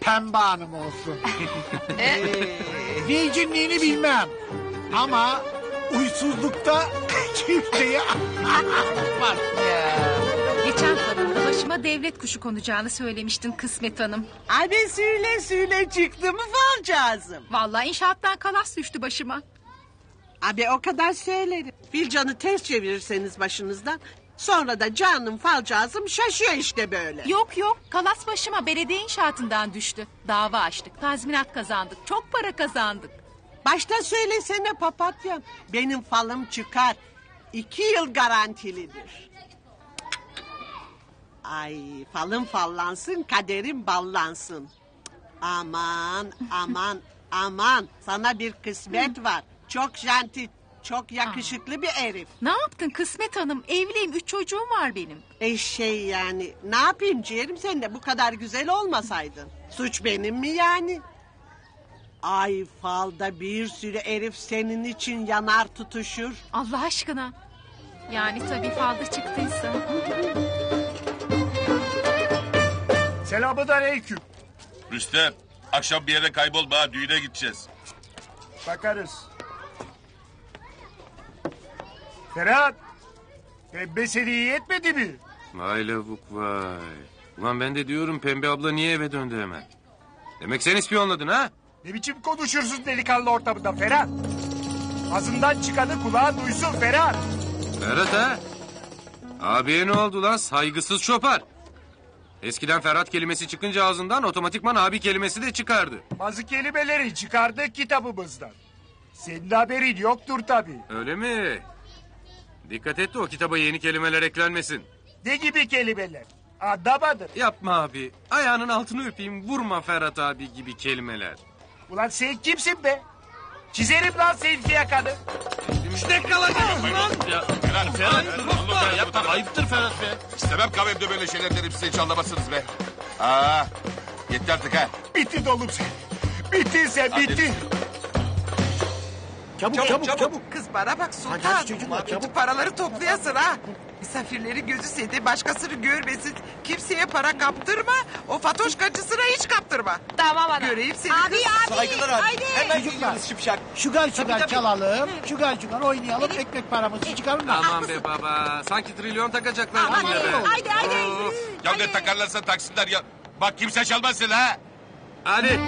Pembe Hanım olsun. Virginliğini bilmem. Ama huysuzlukta kimseye var. Geçen falında başıma devlet kuşu konacağını söylemiştin Kısmet Hanım. Abi söyle söyle çıktı mı falcağızım? Vallahi inşaattan kalas düştü başıma. Abi o kadar söylerim. Filcanı ters çevirirseniz başınızdan sonra da canım falcağızım şaşıyor işte böyle. Yok yok kalas başıma belediye inşaatından düştü. Dava açtık tazminat kazandık çok para kazandık. Başta söylesene papatyam. Benim falım çıkar. İki yıl garantilidir. Ay falın fallansın kaderin ballansın. Aman aman aman sana bir kısmet var. Çok janti çok yakışıklı bir herif. Ne yaptın Kısmet Hanım evliyim üç çocuğum var benim. E şey yani ne yapayım ciğerim sen de bu kadar güzel olmasaydın. Suç benim mi yani? Ay falda bir sürü herif senin için yanar tutuşur. Allah aşkına. Yani tabii falda çıktıysa. Selamun aleyküm. Rüstem akşam bir yere kaybolma ha düğüne gideceğiz. Bakarız. Ferhat. Pembe seni iyi etmedi mi? Vay lavuk vay. Ulan ben de diyorum pembe abla niye eve döndü hemen? Demek sen ispiyonladın ha? Ne biçim konuşursun delikanlı ortamında Ferhat? Ağzından çıkanı kulağa duysun Ferhat. Ferhat ha? Abiye ne oldu lan saygısız şopar. Eskiden Ferhat kelimesi çıkınca ağzından otomatikman abi kelimesi de çıkardı. Bazı kelimeleri çıkardık kitabımızdan. Senin haberin yoktur tabii. Öyle mi? Dikkat et de o kitaba yeni kelimeler eklenmesin. Ne gibi kelimeler? Anlamadım. Yapma abi. Ayağının altını öpeyim vurma Ferhat abi gibi kelimeler. Ulan sen kimsin be? Çizerim lan senin yakanı. İşte kalacağız lan. Ya, Ferhat, Ferhat, ya, yapma ayıptır Ferhat be. İstemem kahvemde böyle şeyler derim size hiç anlamazsınız be. Aa, yetti artık ha. Bitti oğlum sen. Bittin sen bitti. Çabuk çabuk çabuk. Kız bana bak Sultan. Hadi, Bütün çabuk. paraları toplayasın ha. Misafirleri gözü sende başkasını görmesin. Kimseye para kaptırma. O fatoşkacısına hiç kaptırma. Tamam ana. Göreyim seni Abi kız. abi. Saygılar abi. Haydi. Hemen Çocuklar. geliyoruz şıpşak. Şugar şugar tabii. çalalım. Şugar şugar oynayalım. Ekmek paramızı çıkarın da. Aman be baba. Sanki trilyon takacaklar Aman bunları. haydi haydi. haydi. Of. Ya ne takarlarsa taksınlar ya. Bak kimse çalmaz seni ha. Hadi.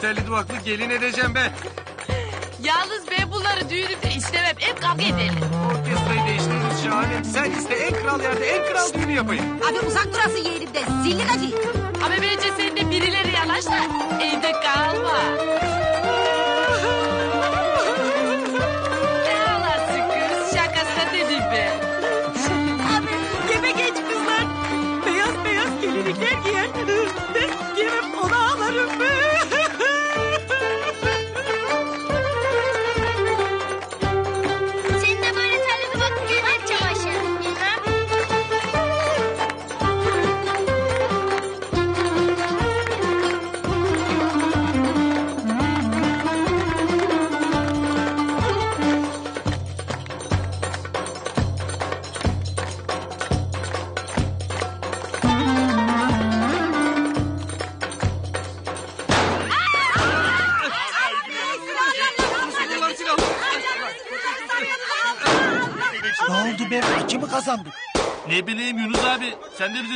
Telli duvaklı gelin edeceğim ben. Yalnız ben bunları düğünümde istemem. Hep kavga ederler. Orkestrayı değiştiririz şahanem. Sen iste en kral yerde en kral düğünü yapayım. Abi uzak durasın yeğenimden. Zilli gacı. Ama bence sen de birileri yanaş da evde kalma.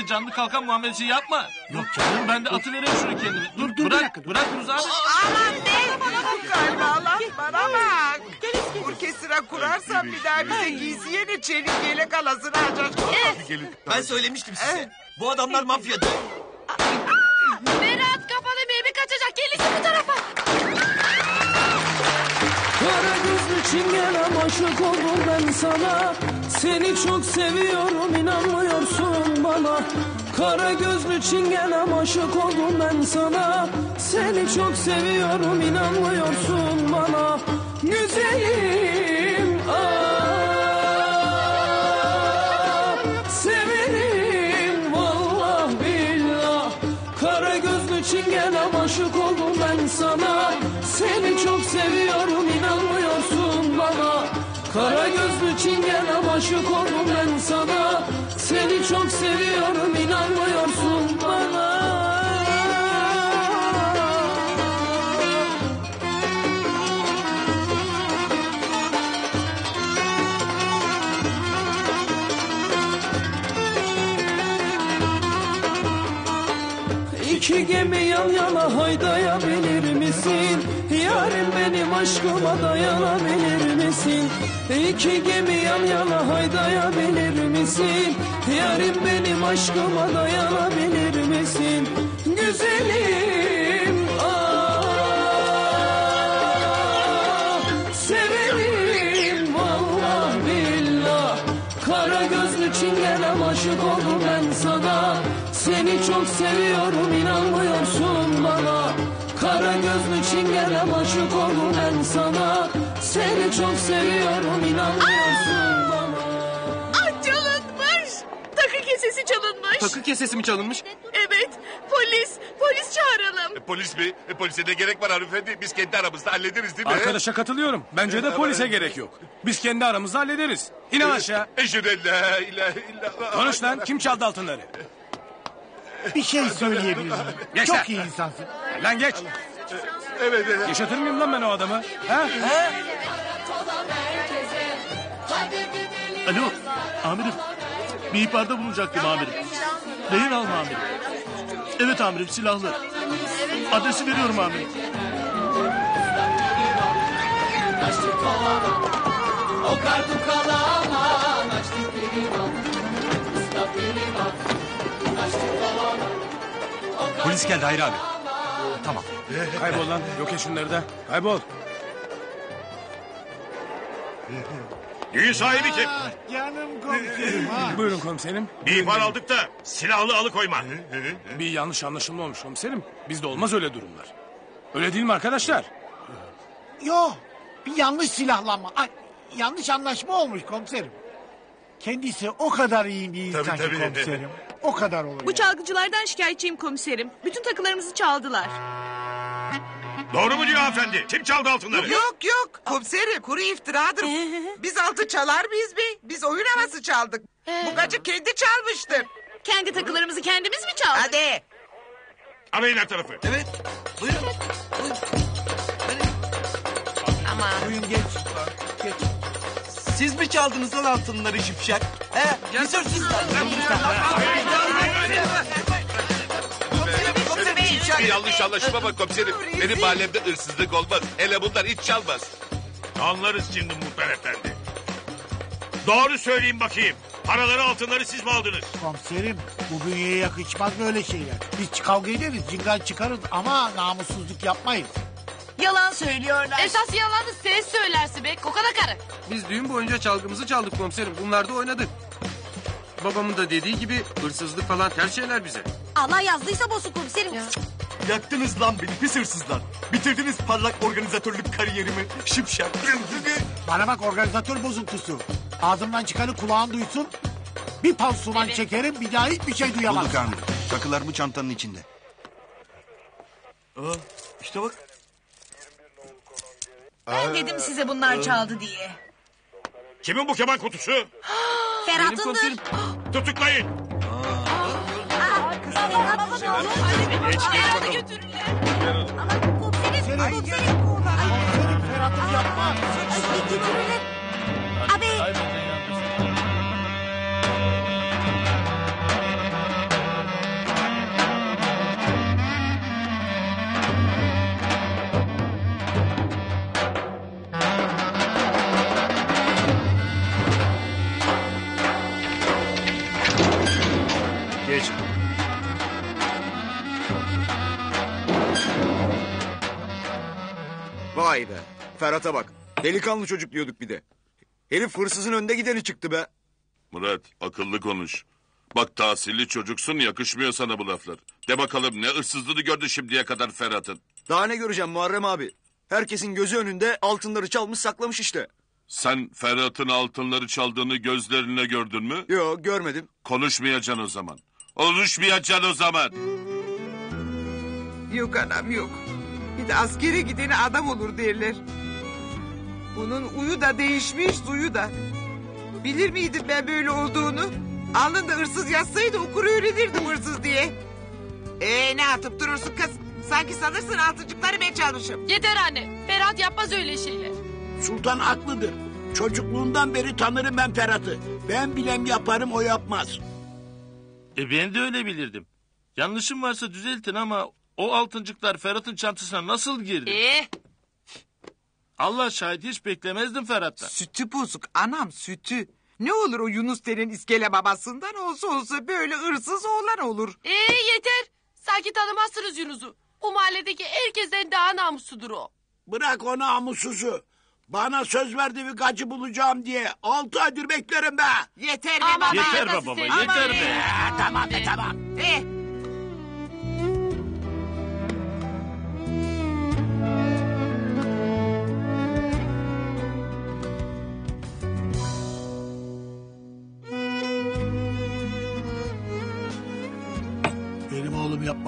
Canlı kalkan muamelesi yapma. Yok canım. Ben de atı vereyim şunu kendimi. Dur, dur, bırak, dur. bırak Yunus abi. Aman be. Bu galiba lan bana bak. Orkestra kurarsan bir daha bize giysiye çelik yelek alasını açacak. Ben söylemiştim size. Bu adamlar mafyadır. Berat kafalı bebi kaçacak. Gelin bu tarafa. Kara gözlü çingenem aşık oldum ben sana Seni çok seviyorum inanmıyorsun bana. Kara gözlü çingenem aşık oldum ben sana. Seni çok seviyorum inanmıyorsun bana. Güzelim ah Severim vallah billah Kara gözlü çingenem aşık oldum ben sana. Seni çok seviyorum inanmıyorsun Kara gözlü çingenem aşık oldum ben sana Seni çok seviyorum inanmıyorsun bana İki gemi yan yana haydayabilir misin? Aşkıma dayanabilir misin? İki gemi yan yana haydayabilir misin? Yarim benim aşkıma dayanabilir misin? Güzelim ah Severim vallah billah Kara gözlü çingenem aşık oldum ben sana Seni çok seviyorum inanmıyorsun bana Kara gözlü çingenem aşık oldum ben sana Seni çok seviyorum inanmıyorsun bana Ah çalınmış. Takı kesesi çalınmış. Takı kesesi mi çalınmış? Evet. Polis. Polis çağıralım. E, polis mi? E, polise ne gerek var hanımefendi? Biz kendi aramızda hallederiz değil mi? Arkadaşa katılıyorum. Bence de polise gerek yok. Biz kendi aramızda hallederiz. İnan aşağı. Eşhedü la ilahe illallah. Konuş lan kim çaldı altınları? Bir şey söyleyebilir miyim? Geç Çok lan. iyi insansın. Lan geç. Evet evet. Yaşatır mıyım lan ben o adamı? Ha? Alo amirim. Bir ihbarda bulunacaktım amirim. Rehin alma amirim. Evet amirim silahlı. Adresi veriyorum amirim. Polis geldi Hayri abi. Tamam. Kaybol lan. Yok ya şunları da. Kaybol. Düğün sahibi kim? Canım komiserim ha. Buyurun komiserim. Bir ihbar aldık da silahlı alıkoyma. Bir yanlış anlaşılma olmuş komiserim. Bizde olmaz öyle durumlar. Öyle değil mi arkadaşlar? Yo bir yanlış silahlanma. Ay, yanlış anlaşma olmuş komiserim. Kendisi o kadar iyi bir insan Tabii, ki tabii. komiserim. O kadar olur. Bu yani. çalgıcılardan şikayetçiyim komiserim. Bütün takılarımızı çaldılar. Doğru mu diyor hanımefendi? Kim çaldı altınları? Yok yok komiserim kuru iftiradır. Biz altı çalar mıyız be? Biz oyun havası çaldık. Bu gacı kendi çalmıştır. Kendi takılarımızı kendimiz mi çaldık? Hadi. Arayın her tarafı. Evet. Buyurun. Ama Buyurun geç. Siz mi çaldınız lan altınları şipşak? He? Biz hırsızlar. Bir yanlış anlaşılma bak komiserim. Benim mahallemde hırsızlık olmaz. Hele bunlar hiç çalmaz. Anlarız şimdi muhtar efendi. Doğru söyleyin bakayım. Paraları altınları siz mi aldınız? Komiserim bu bünyeye yakışmaz böyle şeyler. Biz kavga ederiz, cingan çıkarız ama namussuzluk yapmayız. Yalan söylüyorlar. Esas yalanı sen söylersin be kokana karı. Biz düğün boyunca çalgımızı çaldık komiserim. Bunlar da oynadık. Babamın da dediği gibi hırsızlık falan ters şeyler bize. Allah yazdıysa bozuk komiserim. Yaktınız lan beni pis hırsızlar. Bitirdiniz parlak organizatörlük kariyerimi. Şipşak. Bana bak organizatör bozuntusu. Ağzımdan çıkanı kulağın duysun. Bir pansuman çekerim bir daha hiçbir şey duyamaz. Bulduk amirim. Takılar bu çantanın içinde. Aa, işte bak. Ben dedim size bunlar çaldı diye. Kimin bu keman kutusu? Ferhat'ındır. Tutuklayın. Geç geç bakalım. Komiserim, komiserim. Ferhat'ım yapma. Ay, götürürler. Vay be. Ferhat'a bak. Delikanlı çocuk diyorduk bir de. Herif hırsızın önde gideni çıktı be. Murat akıllı konuş. Bak tahsilli çocuksun yakışmıyor sana bu laflar. De bakalım ne hırsızlığını gördü şimdiye kadar Ferhat'ın. Daha ne göreceğim Muharrem abi? Herkesin gözü önünde altınları çalmış saklamış işte. Sen Ferhat'ın altınları çaldığını gözlerine gördün mü? Yok görmedim. Konuşmayacaksın o zaman. Konuşmayacaksın o zaman. Yok anam yok. Bir de askere gideni adam olur derler. Bunun uyu da değişmiş suyu da. Bilir miydim ben böyle olduğunu? Alnında hırsız yazsaydı okur öğrenirdim hırsız diye. Ee ne atıp durursun kız? Sanki sanırsın altıncıkları ben çalmışım. Yeter anne. Ferhat yapmaz öyle şeyler. Sultan haklıdır. Çocukluğundan beri tanırım ben Ferhat'ı. Ben bilem yaparım o yapmaz. E ben de öyle bilirdim. Yanlışım varsa düzeltin ama o altıncıklar Ferhat'ın çantasına nasıl girdi? Ee? Allah şahit hiç beklemezdim Ferhat'tan. Sütü bozuk anam sütü. Ne olur o Yunus denen iskele babasından olsa olsa böyle hırsız oğlan olur. Ee yeter. Sanki tanımazsınız Yunus'u. O mahalledeki herkesten daha namusludur o. Bırak o namussuzu. Bana söz verdi bir gacı bulacağım diye. Altı aydır beklerim be. Yeter be baba. Yeter be baba yeter be. Ee, tamam be tamam. Eh.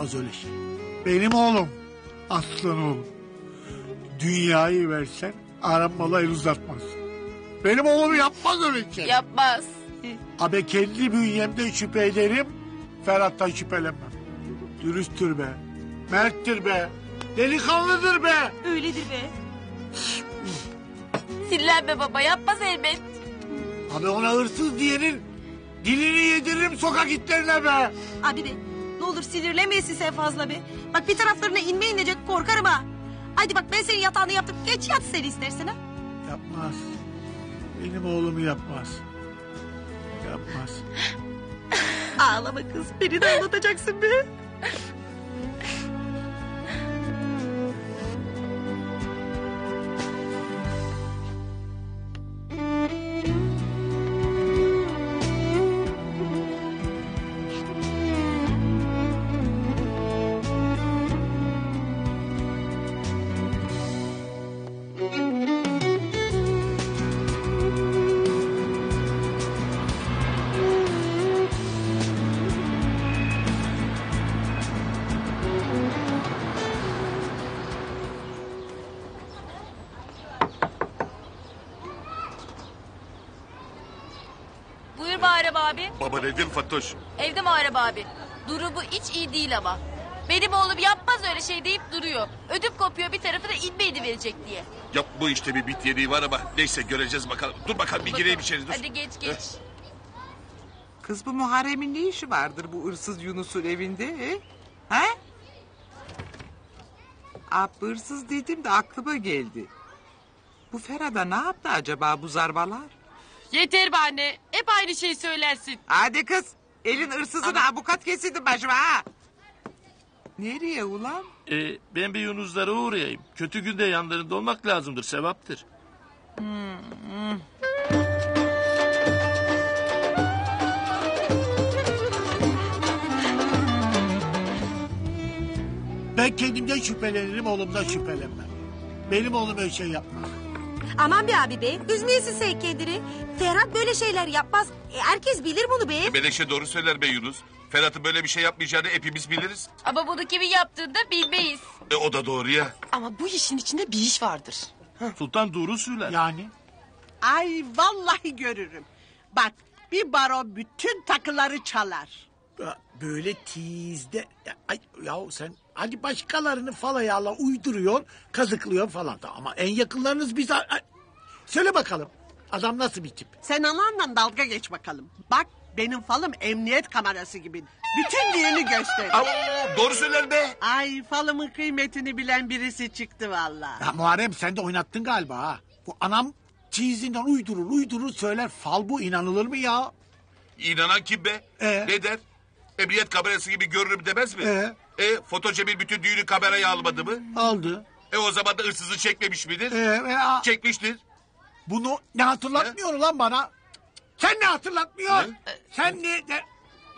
Yapmaz öyle şey. Benim oğlum. Aslan oğlum. Dünyayı versen aranmalı el uzatmaz. Benim oğlum yapmaz öyle şey. Yapmaz. Abi kendi bünyemde şüphe ederim. Ferhat'tan şüphelenmem. Dürüsttür be. Merttir be. Delikanlıdır be. Öyledir be. Sinirlenme baba yapmaz elbet. Abi ona hırsız diyenin dilini yediririm sokak itlerine be. Abi be ne olur sinirlenmeyesin sen fazla be. Bak bir taraflarına inme inecek korkarım ha. Haydi bak ben senin yatağını yaptım. Geç yat sen istersen ha. Yapmaz. Benim oğlum yapmaz. Yapmaz. Ağlama kız. Beni de ağlatacaksın be. Baba nedir Fatoş? Evde Muharrem abi. Durumu hiç iyi değil ama. Benim oğlum yapmaz öyle şey deyip duruyor. Ödüm kopuyor bir tarafı da inmeydi verecek diye. Ya bu işte bir bit yediği var ama neyse göreceğiz bakalım. Dur bakalım bir gireyim içeri dur. Hadi geç geç. Kız bu Muharrem'in ne işi vardır bu hırsız Yunus'un evinde? He? Ha? Aa, hırsız dedim de aklıma geldi. Bu Ferhat'a ne yaptı acaba bu zarbalar? Yeter be anne. Hep aynı şeyi söylersin. Hadi kız. Elin hırsızına avukat kesildi başıma ha. Nereye ulan? Ee, ben bir Yunuslara uğrayayım. Kötü günde yanlarında olmak lazımdır sevaptır. Ben kendimden şüphelenirim oğlumdan şüphelenmem. Benim oğlum öyle şey yapmaz. Aman be abi be. Üzmeyesin sen kendini. Ferhat böyle şeyler yapmaz. E, herkes bilir bunu be. Menekşe doğru söyler be Yunus. Ferhat'ın böyle bir şey yapmayacağını hepimiz biliriz. Ama bunu kimin yaptığını da bilmeyiz. E o da doğru ya. Ama bu işin içinde bir iş vardır. Sultan doğru söyler. Yani? Ay vallahi görürüm. Bak bir baro bütün takıları çalar. Böyle tizde... Ay, yahu sen hadi başkalarını falayala uyduruyor, kazıklıyor falan. da Ama en yakınlarınız biz... Ay, Söyle bakalım. Adam nasıl bir tip? Sen ananla dalga geç bakalım. Bak benim falım emniyet kamerası gibi. Bütün düğünü gösterir. Aa, doğru söyler be. Ay falımın kıymetini bilen birisi çıktı vallahi. Ya Muharrem sen de oynattın galiba ha. Bu anam çizinden uydurur uydurur söyler. Fal bu inanılır mı ya? İnanan kim be? Ee? Ne der? Emniyet kamerası gibi görürüm demez mi? Ee? E Foto Cemil bütün düğünü kameraya almadı mı? Aldı. E o zaman da hırsızı çekmemiş midir? Ee, e, a- Çekmiştir. Bunu ne hatırlatmıyor lan bana? Sen ne hatırlatmıyor? Ne? Sen ne? de-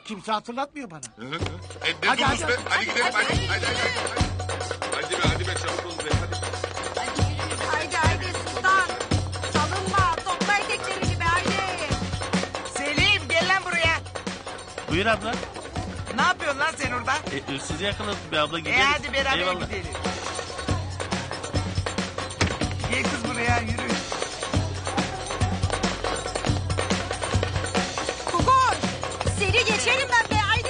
Kimse hatırlatmıyor bana. Hı hı. E ne Hadi, durmuş hadi. be? Hadi gidelim hadi. Hadi hadi hadi. Hadi be hadi be çabuk olun be hadi. Haydi haydi sultan. Salınma. Topla etekleri gibi haydi. Selim gel lan buraya. Buyur abla. Ne yapıyorsun lan sen orada? E, hırsızı yakaladık be abla E gideriz. hadi beraber Eyvallah. gidelim. Gel kız buraya yürü. Kokoş. Seni geçerim ben be haydi.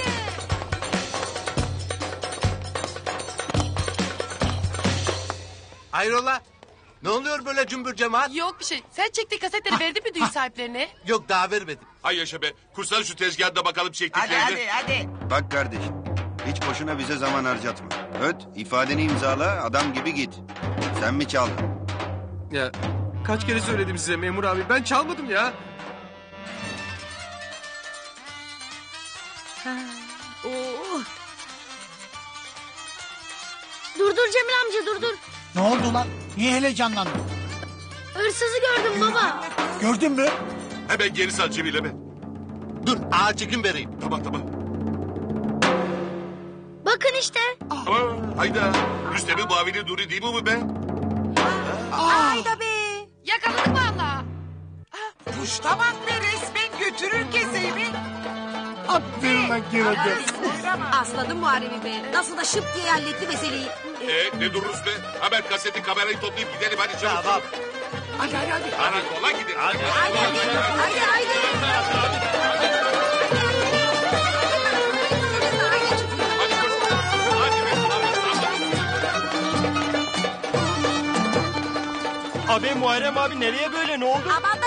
Hayrola? Ne oluyor böyle cümbür cemaat? Yok bir şey. Sen çektiğin kasetleri verdin mi düğün sahiplerine? Yok daha vermedim. Hay yaşa be. Kursana şu tezgahında bakalım Hadi çektiklerini. hadi hadi. Bak kardeşim Hiç boşuna bize zaman harcatma. Öt, ifadeni imzala, adam gibi git. Sen mi çaldın? Ya kaç kere söyledim size memur abi ben çalmadım ya. Dur dur Cemil amca dur dur. Ne oldu lan? Niye heyecanlandın? Hırsızı gördüm baba. Gördün mü? Hemen geri sal Cemile be. Dur ağa çekim vereyim. Tamam tamam. Bakın işte. Aa, hayda. Rüstem'in muavini Nuri değil mi bu be? Hayda be. Yakaladık valla. Puşta bak be resmen götürür keseyi Aferin lan Kevo'da. Asladım Muharrem'i be. Nasıl da şıp diye halletti meseleyi. Ee, ne dururuz be? Hemen kaseti kamerayı toplayıp gidelim hadi çabuk. Tamam. Hadi hadi hadi. Karakola gidelim. Hadi. Haydi haydi. Abi Muharrem abi nereye böyle ne oldu? Aman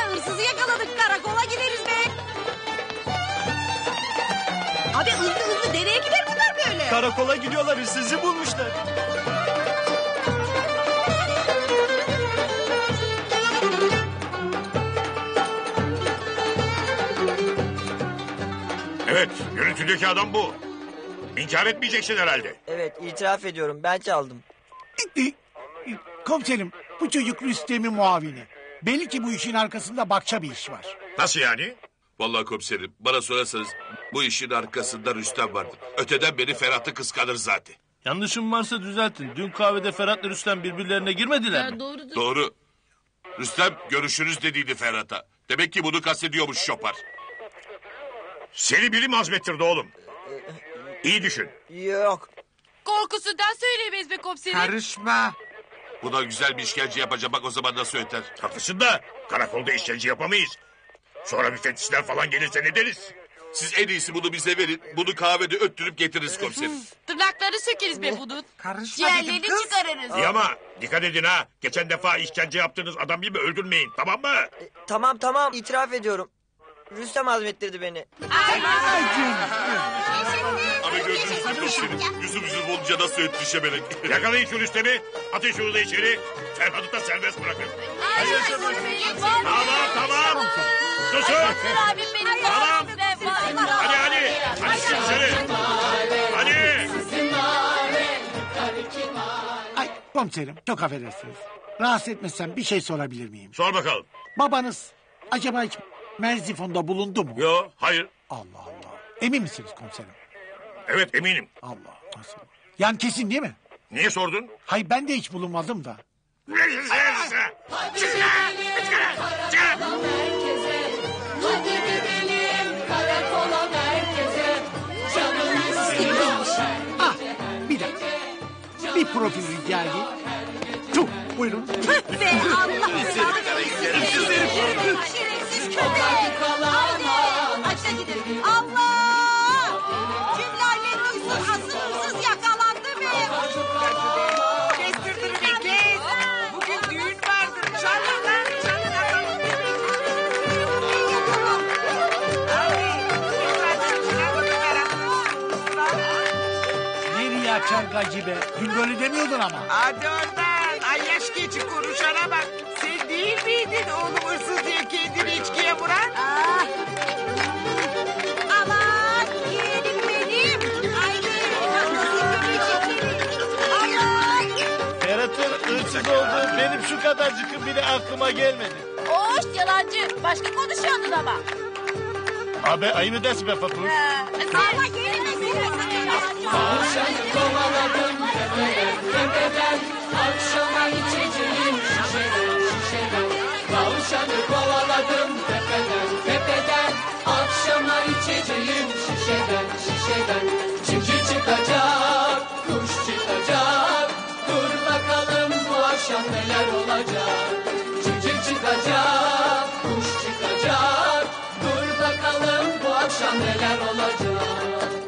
Karakola gidiyorlar hırsızı bulmuşlar. Evet, görüntüdeki adam bu. İnkar etmeyeceksin herhalde. Evet itiraf ediyorum ben çaldım. Komiserim bu çocuk Rüstem'in muavini. Belli ki bu işin arkasında bakça bir iş var. Nasıl yani? Vallahi komiserim bana sorarsanız bu işin arkasında Rüstem vardır. Öteden beri Ferhat'ı kıskanır zaten. Yanlışım varsa düzeltin. Dün kahvede Ferhat'la Rüstem birbirlerine girmediler mi? doğrudur. Doğru. Rüstem görüşürüz dediydi Ferhat'a. Demek ki bunu kastediyormuş şopar. Seni biri mi azmettirdi oğlum? İyi düşün. Yok. Korkusundan söyleyemeyiz be komiserim. Karışma. Buna güzel bir işkence yapacağım bak o zaman nasıl öter. Haklısın da karakolda işkence yapamayız. Sonra müfettişler falan gelirse ne deriz? Siz en iyisi bunu bize verin. Bunu kahvede öttürüp getiririz komiserim. Tırnakları sökeriz be bunun. Karışma dedim Ciğerlerini kız. çıkarırız. İyi ama dikkat edin ha. Geçen defa işkence yaptığınız adam gibi öldürmeyin tamam mı? Tamam tamam itiraf ediyorum. Rüstem azmettirdi beni. Ama gördünüz mü komiserim? Yüzüm yüzüm olunca nasıl öttü şebelek. Yakalayın şu Rüstem'i. Atın şunu da içeri. Ferhat'ı da serbest bırakın. Tamam tamam. Susun. Abim benim. Tamam. Hadi hadi. Hadi dışarı. Hadi. Ay komiserim çok affedersiniz. Rahatsız etmezsem bir şey sorabilir miyim? Sor bakalım. Babanız acaba hiç Merzifon'da bulundu mu? Yo hayır. Allah Allah. Emin misiniz komiserim? Evet eminim. Allah nasıl? Yani kesin değil mi? Niye sordun? Hayır ben de hiç bulunmadım da. Hadi Bir profil rica edeyim. Tuh buyurun. Tüh be Allah Şerefsiz köpek. Haydi. Açta gidelim. Allah. Nereye açar gacı be? Dün böyle demiyordun ama. Hadi oradan. Ay yaş geçi konuşana bak. Sen değil miydin oğlum hırsız diye kendini içkiye vuran? Ah. Aman yeğenim benim. Haydi. Nasıl görecekleri. Allah. Ferhat'ın hırsız olduğu benim şu kadarcıkın bile aklıma gelmedi. Oş yalancı. Başka konuşuyordun ama. Abi ayıp edersin be Fatur. Ama yeğenim. Tavşanı kovaladım tepeden tepeden Akşama içeceğim şişeden şişeden Tavşanı kovaladım tepeden tepeden Akşama içeceğim şişeden şişeden Çünkü çıkacak kuş çıkacak Dur bakalım bu akşam neler olacak Çünkü çıkacak kuş çıkacak Dur bakalım bu akşam neler olacak